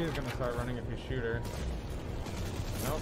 She's gonna start running if you shoot her. Nope.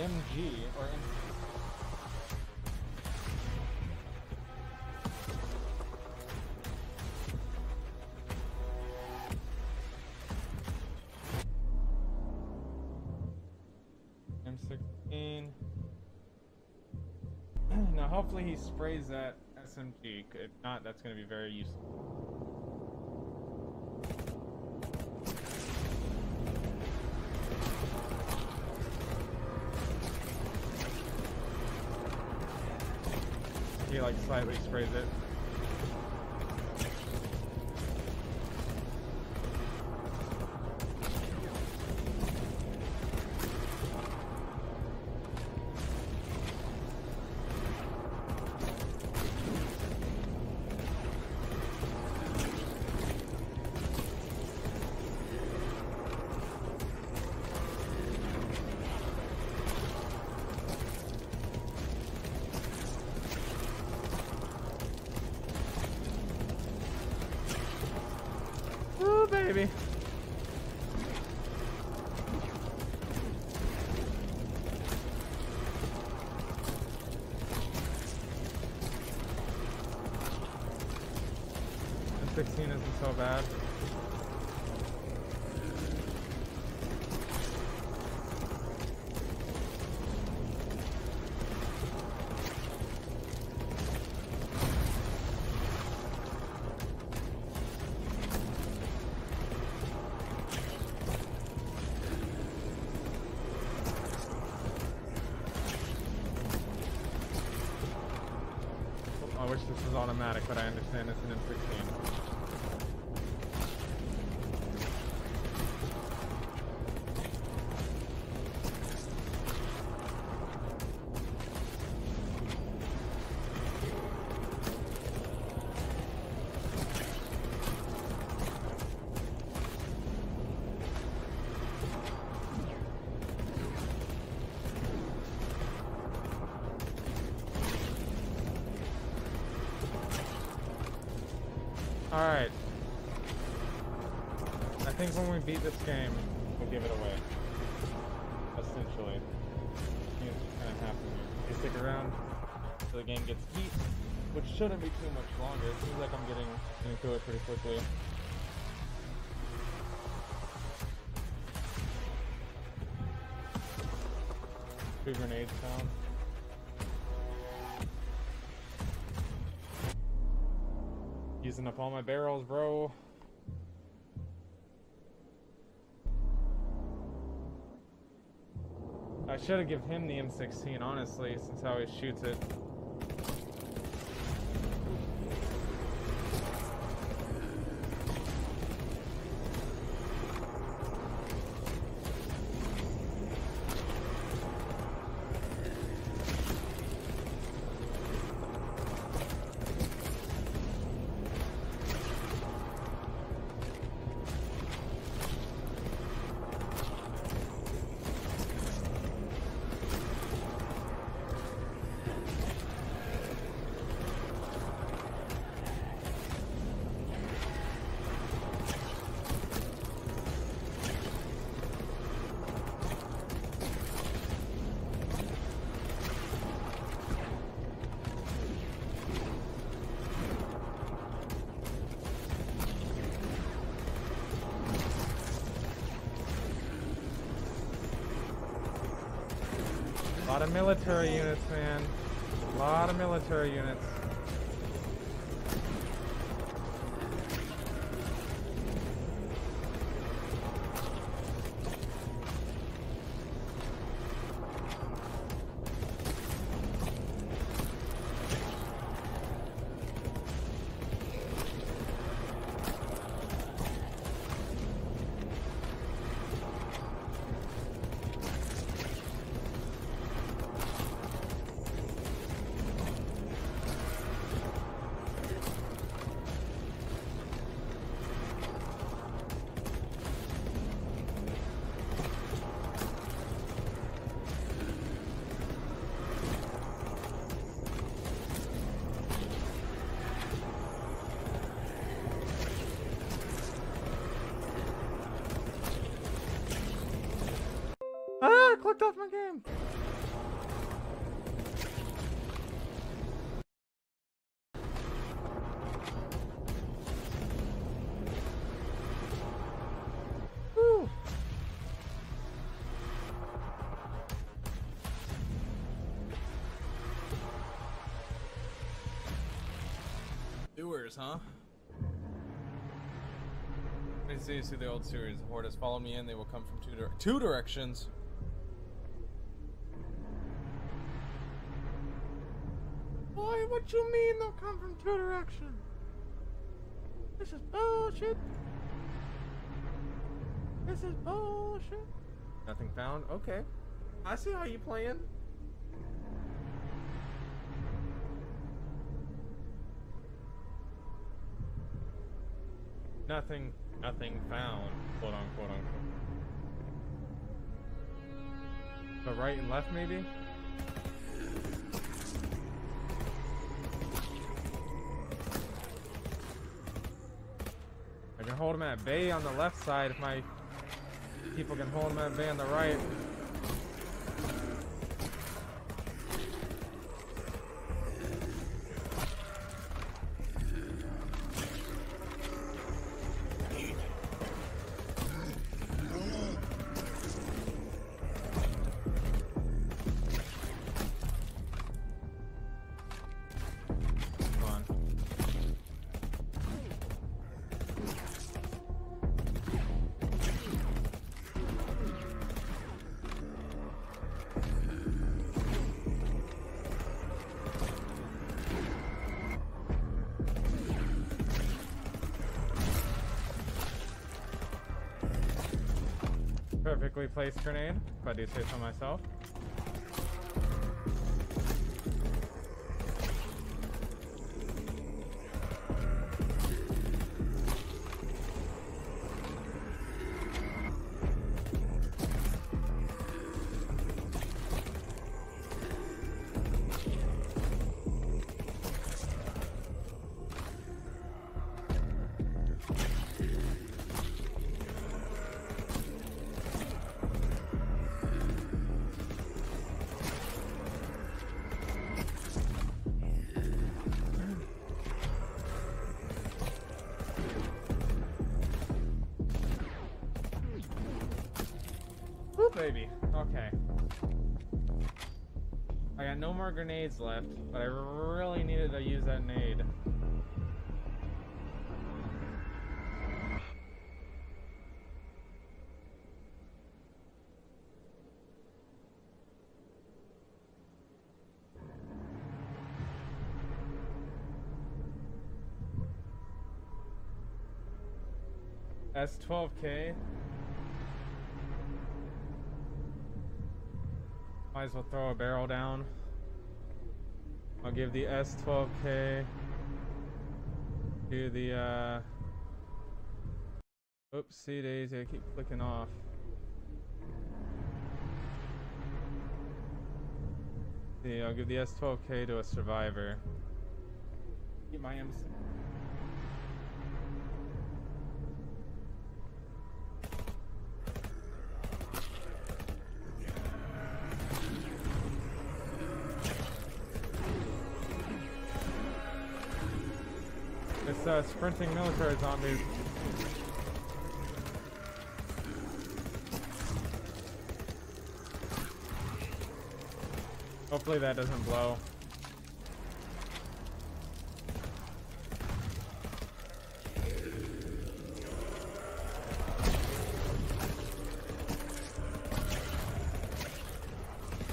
MG or M- M16. (clears throat) now, hopefully, he sprays that SMG. If not, that's going to be very useful. Like slightly sprays it. Ooh, baby. The 16 isn't so bad. Oh, I wish this was automatic, but I understand it's an Alright. I think when we beat this game, we'll give it away. Essentially. It's kind of happening. You stick around till the game gets heat, which shouldn't be too much longer. It seems like I'm getting, through it pretty quickly. Two grenades found. Using up all my barrels, bro. I should have given him the M16, honestly, since how he shoots it. Military units, man. A lot of military units. Sewers, huh? They say you see the old series. the Hordes follow me in. They will come from two two directions. Boy, what you mean they'll come from two directions? This is bullshit. This is bullshit. Nothing found. Okay, I see how you playing. Nothing, nothing found. Quote unquote unquote. The right and left, maybe. I can hold him at bay on the left side if my people can hold him at bay on the right. Placed grenade, if I do say so myself. Grenades left, but I really needed to use that nade. S12K. Might as well throw a barrel down. Give the S12K to the, uh... Oopsie daisy, I keep clicking off. See, I'll give the S12K to a survivor. Keep my MC. Sprinting military zombies. Hopefully that doesn't blow.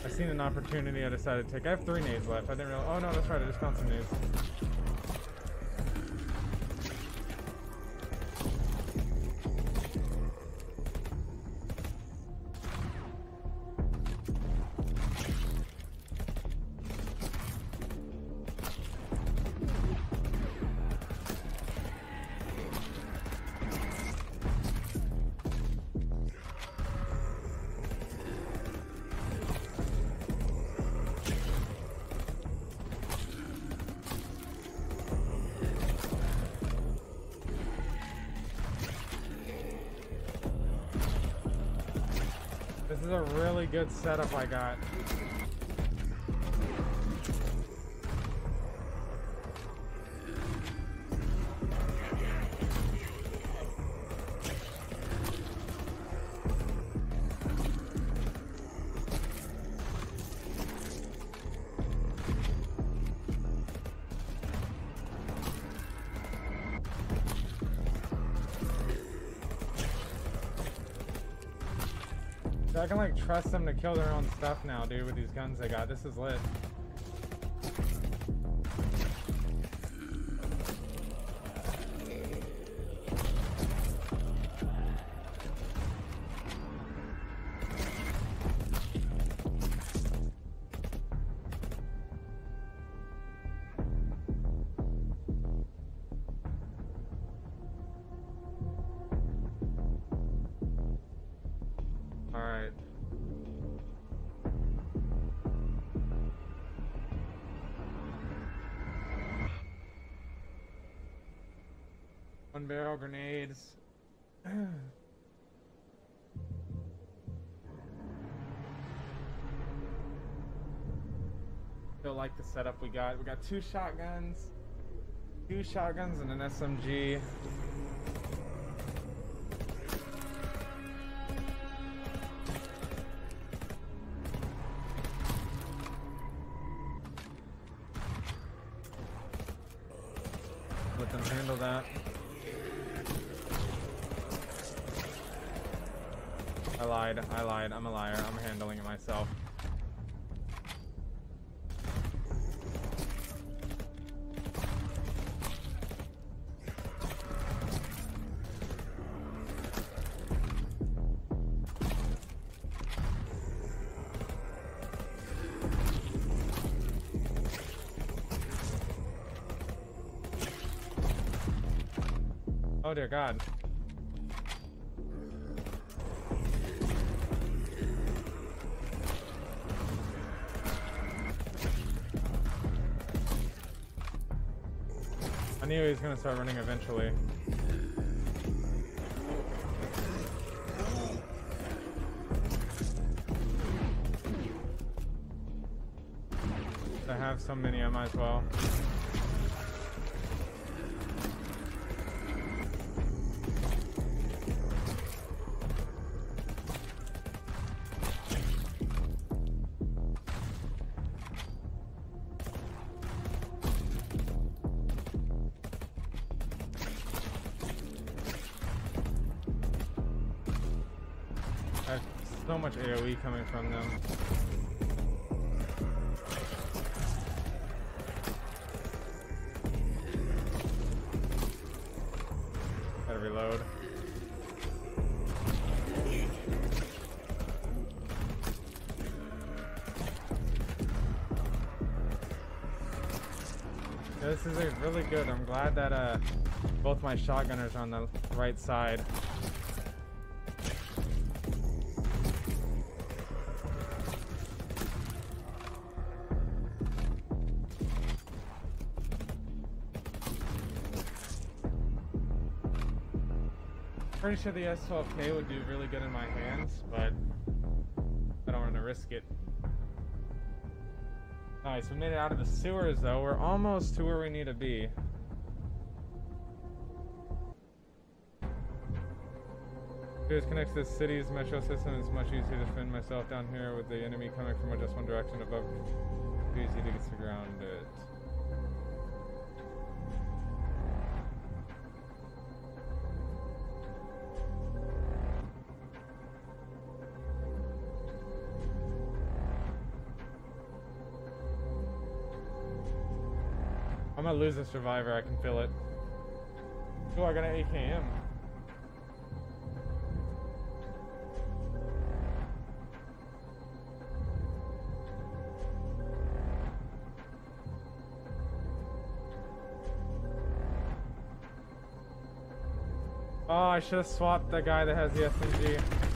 I seen an opportunity I decided to take. I have three nades left. I didn't realize. Oh no, that's right. I just found some nades. Is a really good setup I got. Trust them to kill their own stuff now, dude, with these guns they got. This is lit. Setup we got. We got two shotguns, two shotguns and an SMG. Oh dear God. I knew he was gonna start running eventually. I have so many, I might as well. From them. Gotta reload. This is really good. I'm glad that uh, both my shotgunners are on the right side. Pretty sure the S12K would do really good in my hands, but I don't want to risk it. Nice, we made it out of the sewers though. We're almost to where we need to be. Here's connects to the city's metro system. It's much easier to defend myself down here with the enemy coming from just one direction above. Easy to get to gonna lose a survivor, I can feel it. Oh, I got an AKM. Oh, I should have swapped the guy that has the SMG.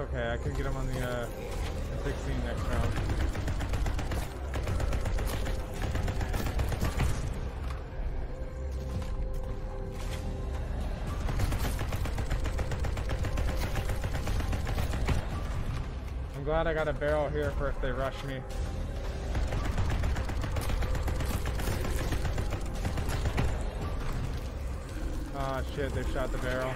okay. I can get him on the uh, 16 next round. I'm glad I got a barrel here for if they rush me. Ah, oh, shit, they shot the barrel.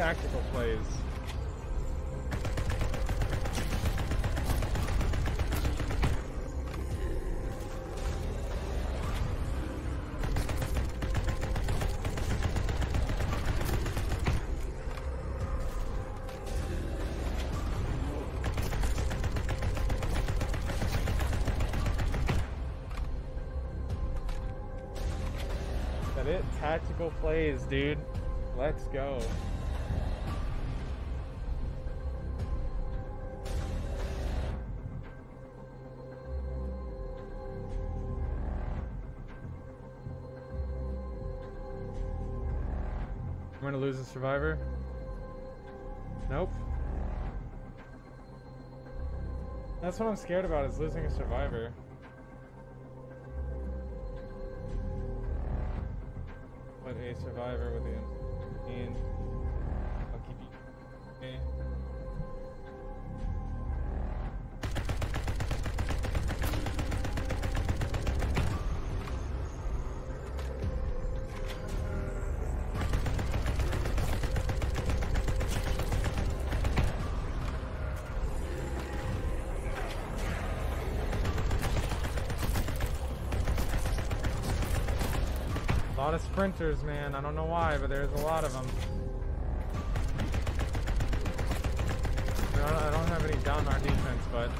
Tactical plays. That it? Tactical plays, dude. Let's go. Survivor. Nope. That's what I'm scared about is losing a survivor. Lot of sprinters, man. I don't know why, but there's a lot of them. I don't, have any down our defense, but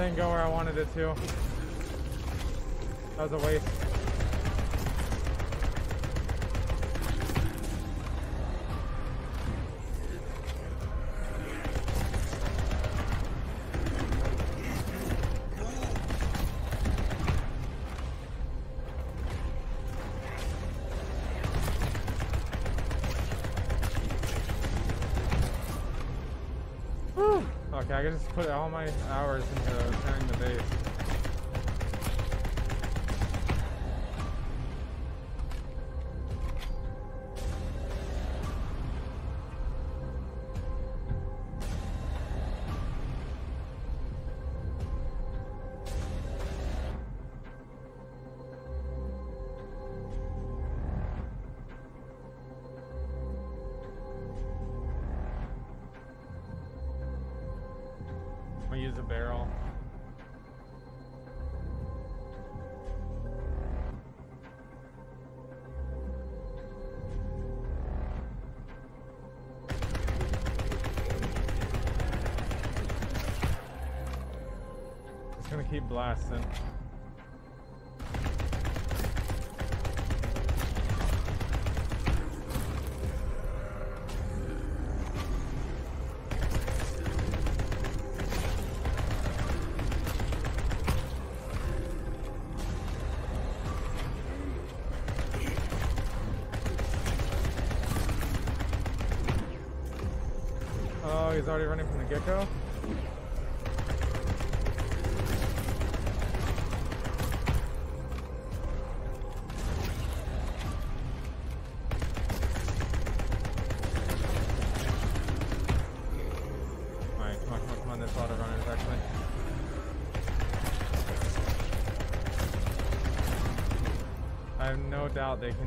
didn't go where I wanted it to. That was a waste. Okay, I can just put all my hours keep blasting. Oh, he's already running from the get-go?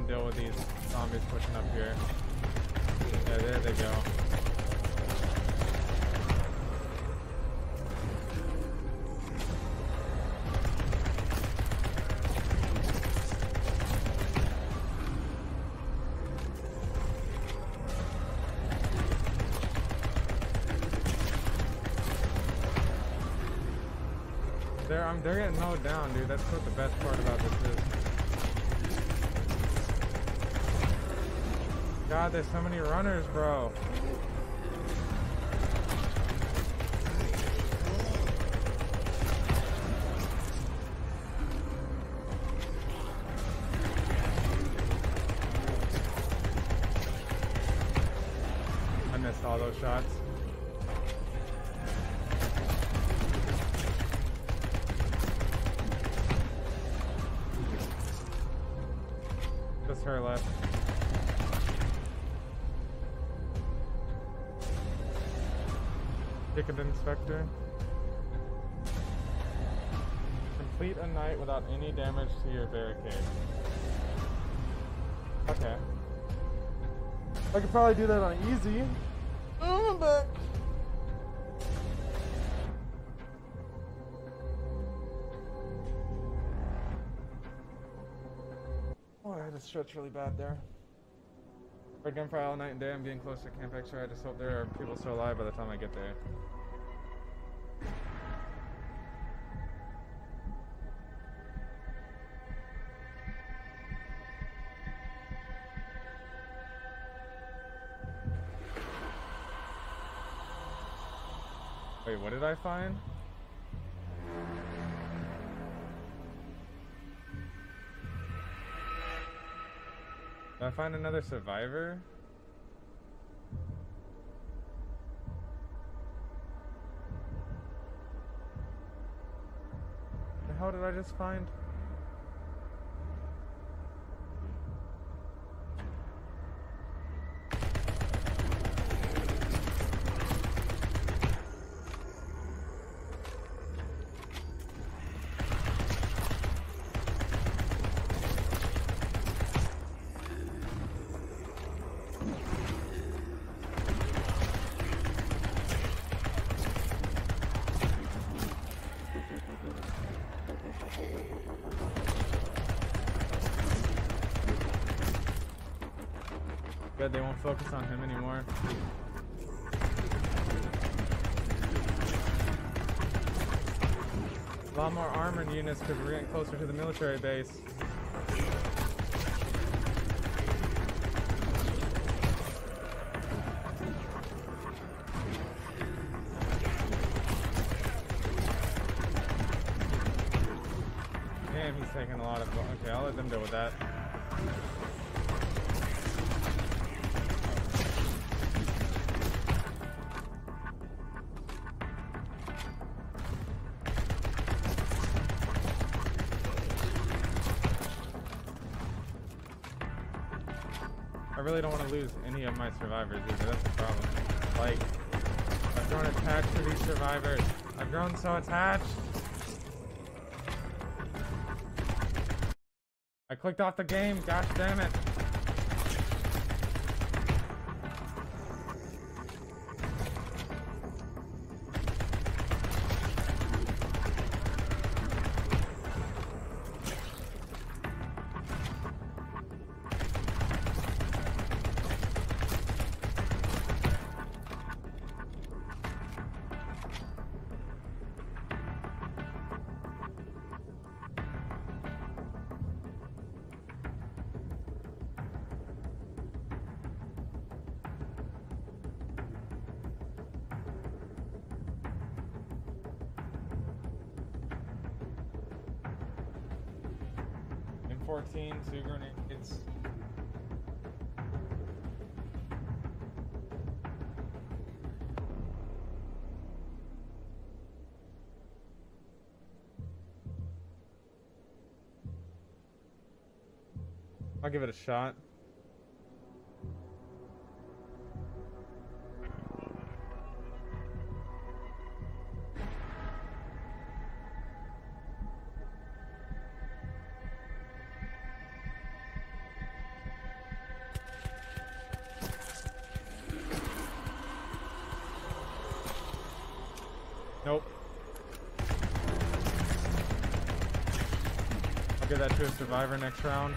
Can deal with these zombies pushing up here. Yeah, there they go. They're, um, they're getting mowed down, dude. That's what the best part about this is. God, there's so many runners, bro. I missed all those shots. Ticket inspector. Complete a night without any damage to your barricade. Okay. I could probably do that on easy. Oh, I'm. Oh, I had to stretch really bad there. Red gunfire all night and day. I'm getting close to Camp X-ray. I just hope there are people still alive by the time I get there. Wait, what did I find? Find another survivor? Hell did I just find? Focus on him anymore. A lot more armored units because we're getting closer to the military base. Damn, he's taking a lot of. Okay, I'll let them deal with that. Really don't want to lose any of my survivors either. That's the problem. Like, I've grown attached to these survivors. I've grown so attached. I clicked off the game. Gosh damn it. I'll give it a shot. Nope. I'll give that to a survivor next round.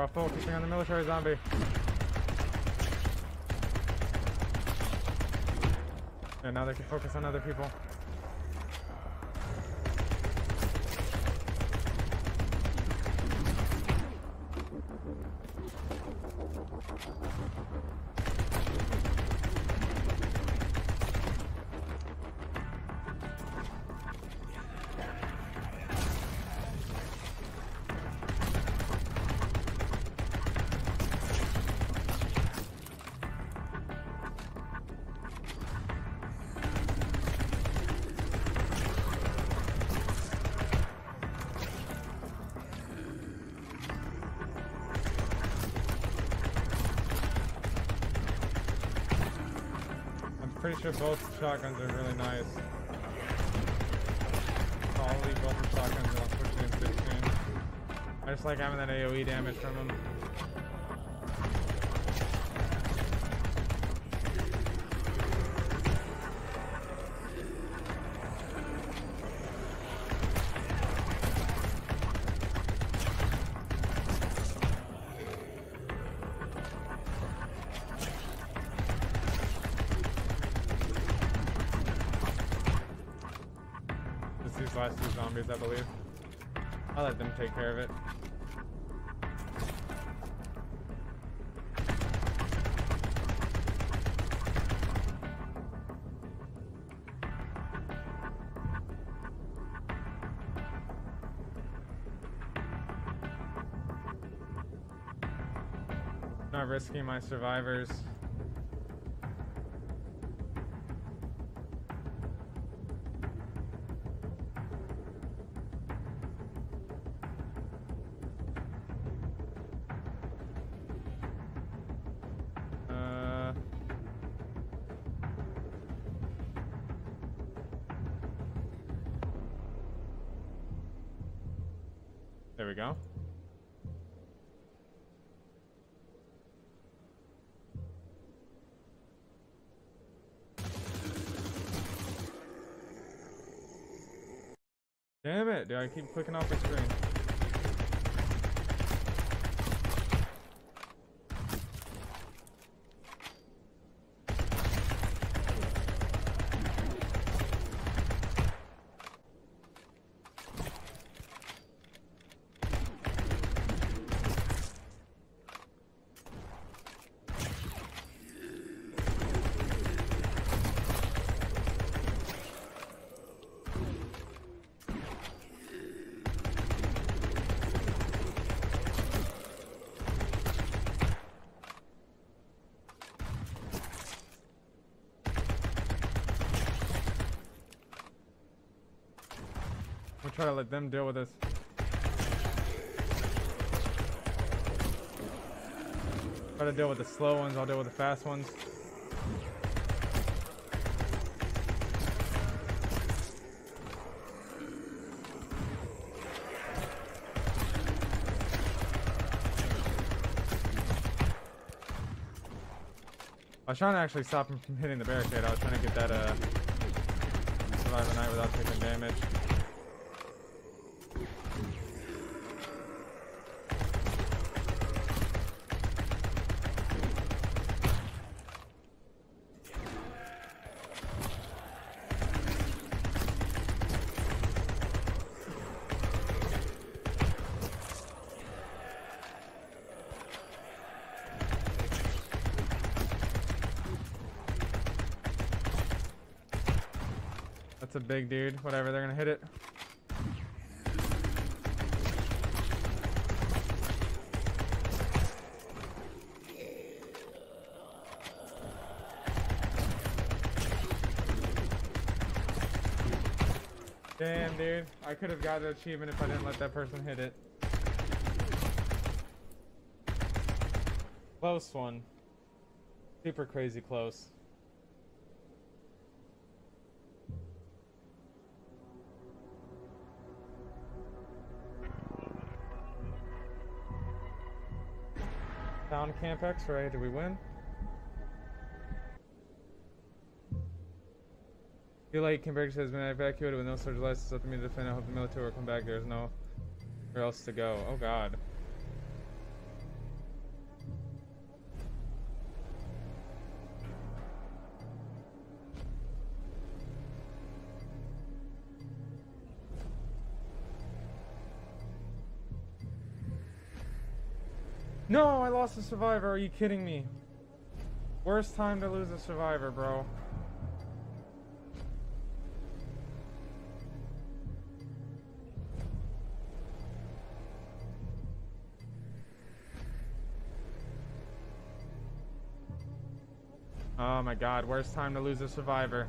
All focusing on the military zombie. And now they can focus on other people. Both shotguns are really nice. Both shotguns and I'll switch to M16. I just like having that AoE damage from them. Not risking my survivors. Do I keep clicking off the screen? Try to let them deal with this. Try to deal with the slow ones, I'll deal with the fast ones. I was trying to actually stop him from hitting the barricade. I was trying to get that uh survive the night without taking damage. Dude. Whatever, they're gonna hit it. Damn, dude. I could have got the achievement if I didn't let that person hit it. Close one. Super crazy close. Camp X-Ray. Did we win? Feel like X-Ray has been evacuated with no surge license. To me defend. I hope the military will come back. There's no where else to go. Oh God. Lost a survivor. Are you kidding me? Worst time to lose a survivor, bro. Oh my god, worst time to lose a survivor.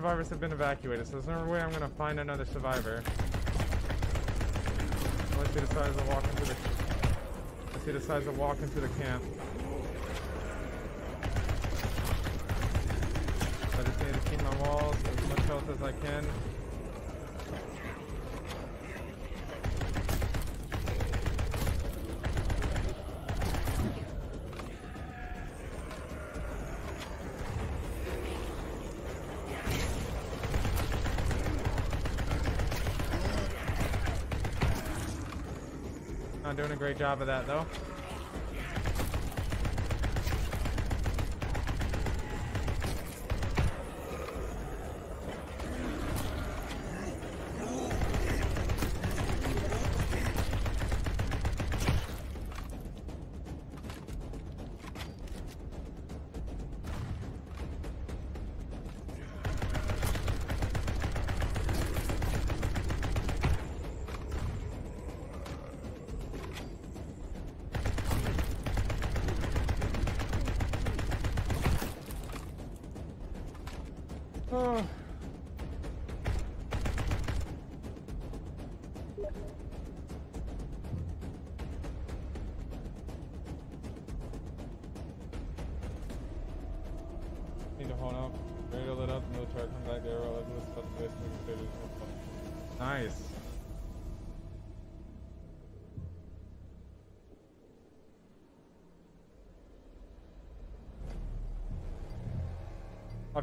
Survivors have been evacuated, so there's no way I'm gonna find another survivor. Unless he decides to walk into the unless he decides to walk into the camp. I just need to keep my walls as much health as I can. Not doing a great job of that though.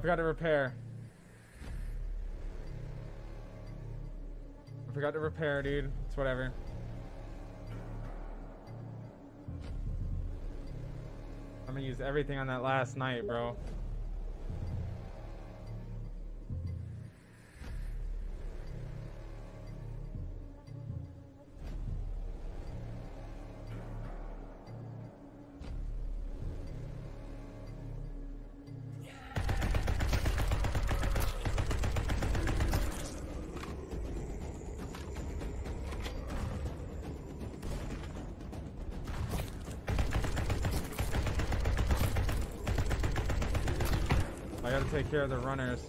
Forgot to repair. I forgot to repair, dude. It's whatever. I'm gonna use everything on that last night, bro. Take care of the runners.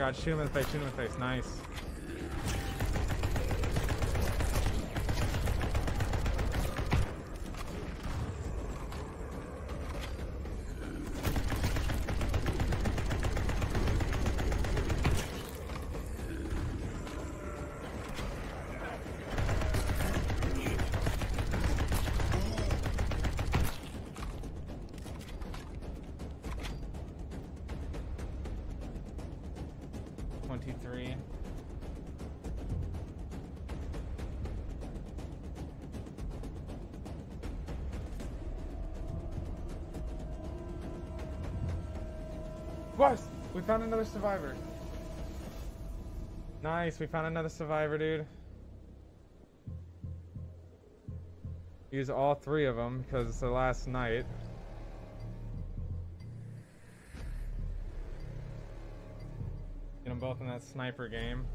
God, shoot him in the face, shoot him in the face. Nice. Twenty-three. What? We found another survivor. Nice, we found another survivor, dude. Use all three of them because it's the last night. Sniper game.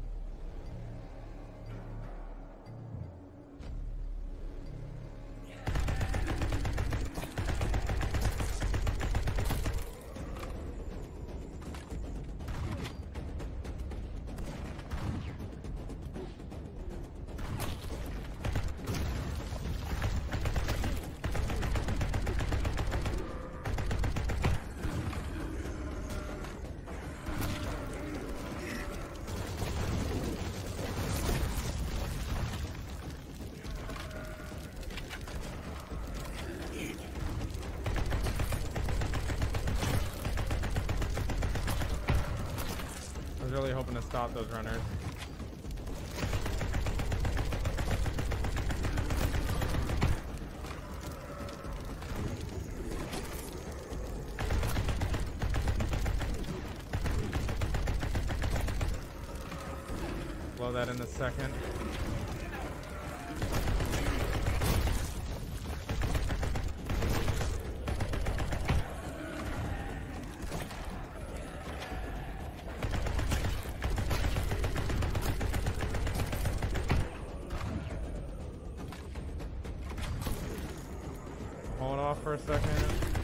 Those runners. Blow that in a second. Hold off for a second.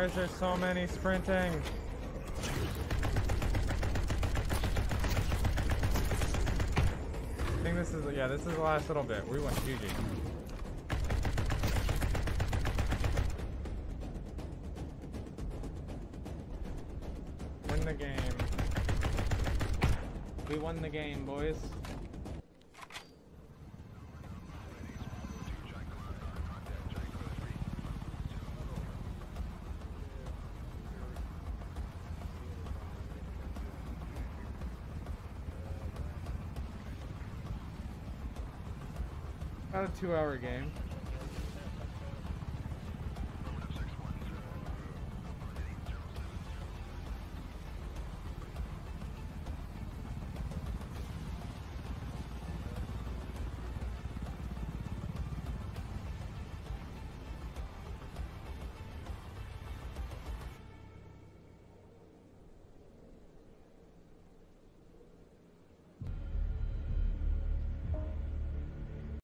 Why is there so many sprinting? I think this is, yeah, this is the last little bit. We went GG. Win the game. We won the game, boys. About a two hour game.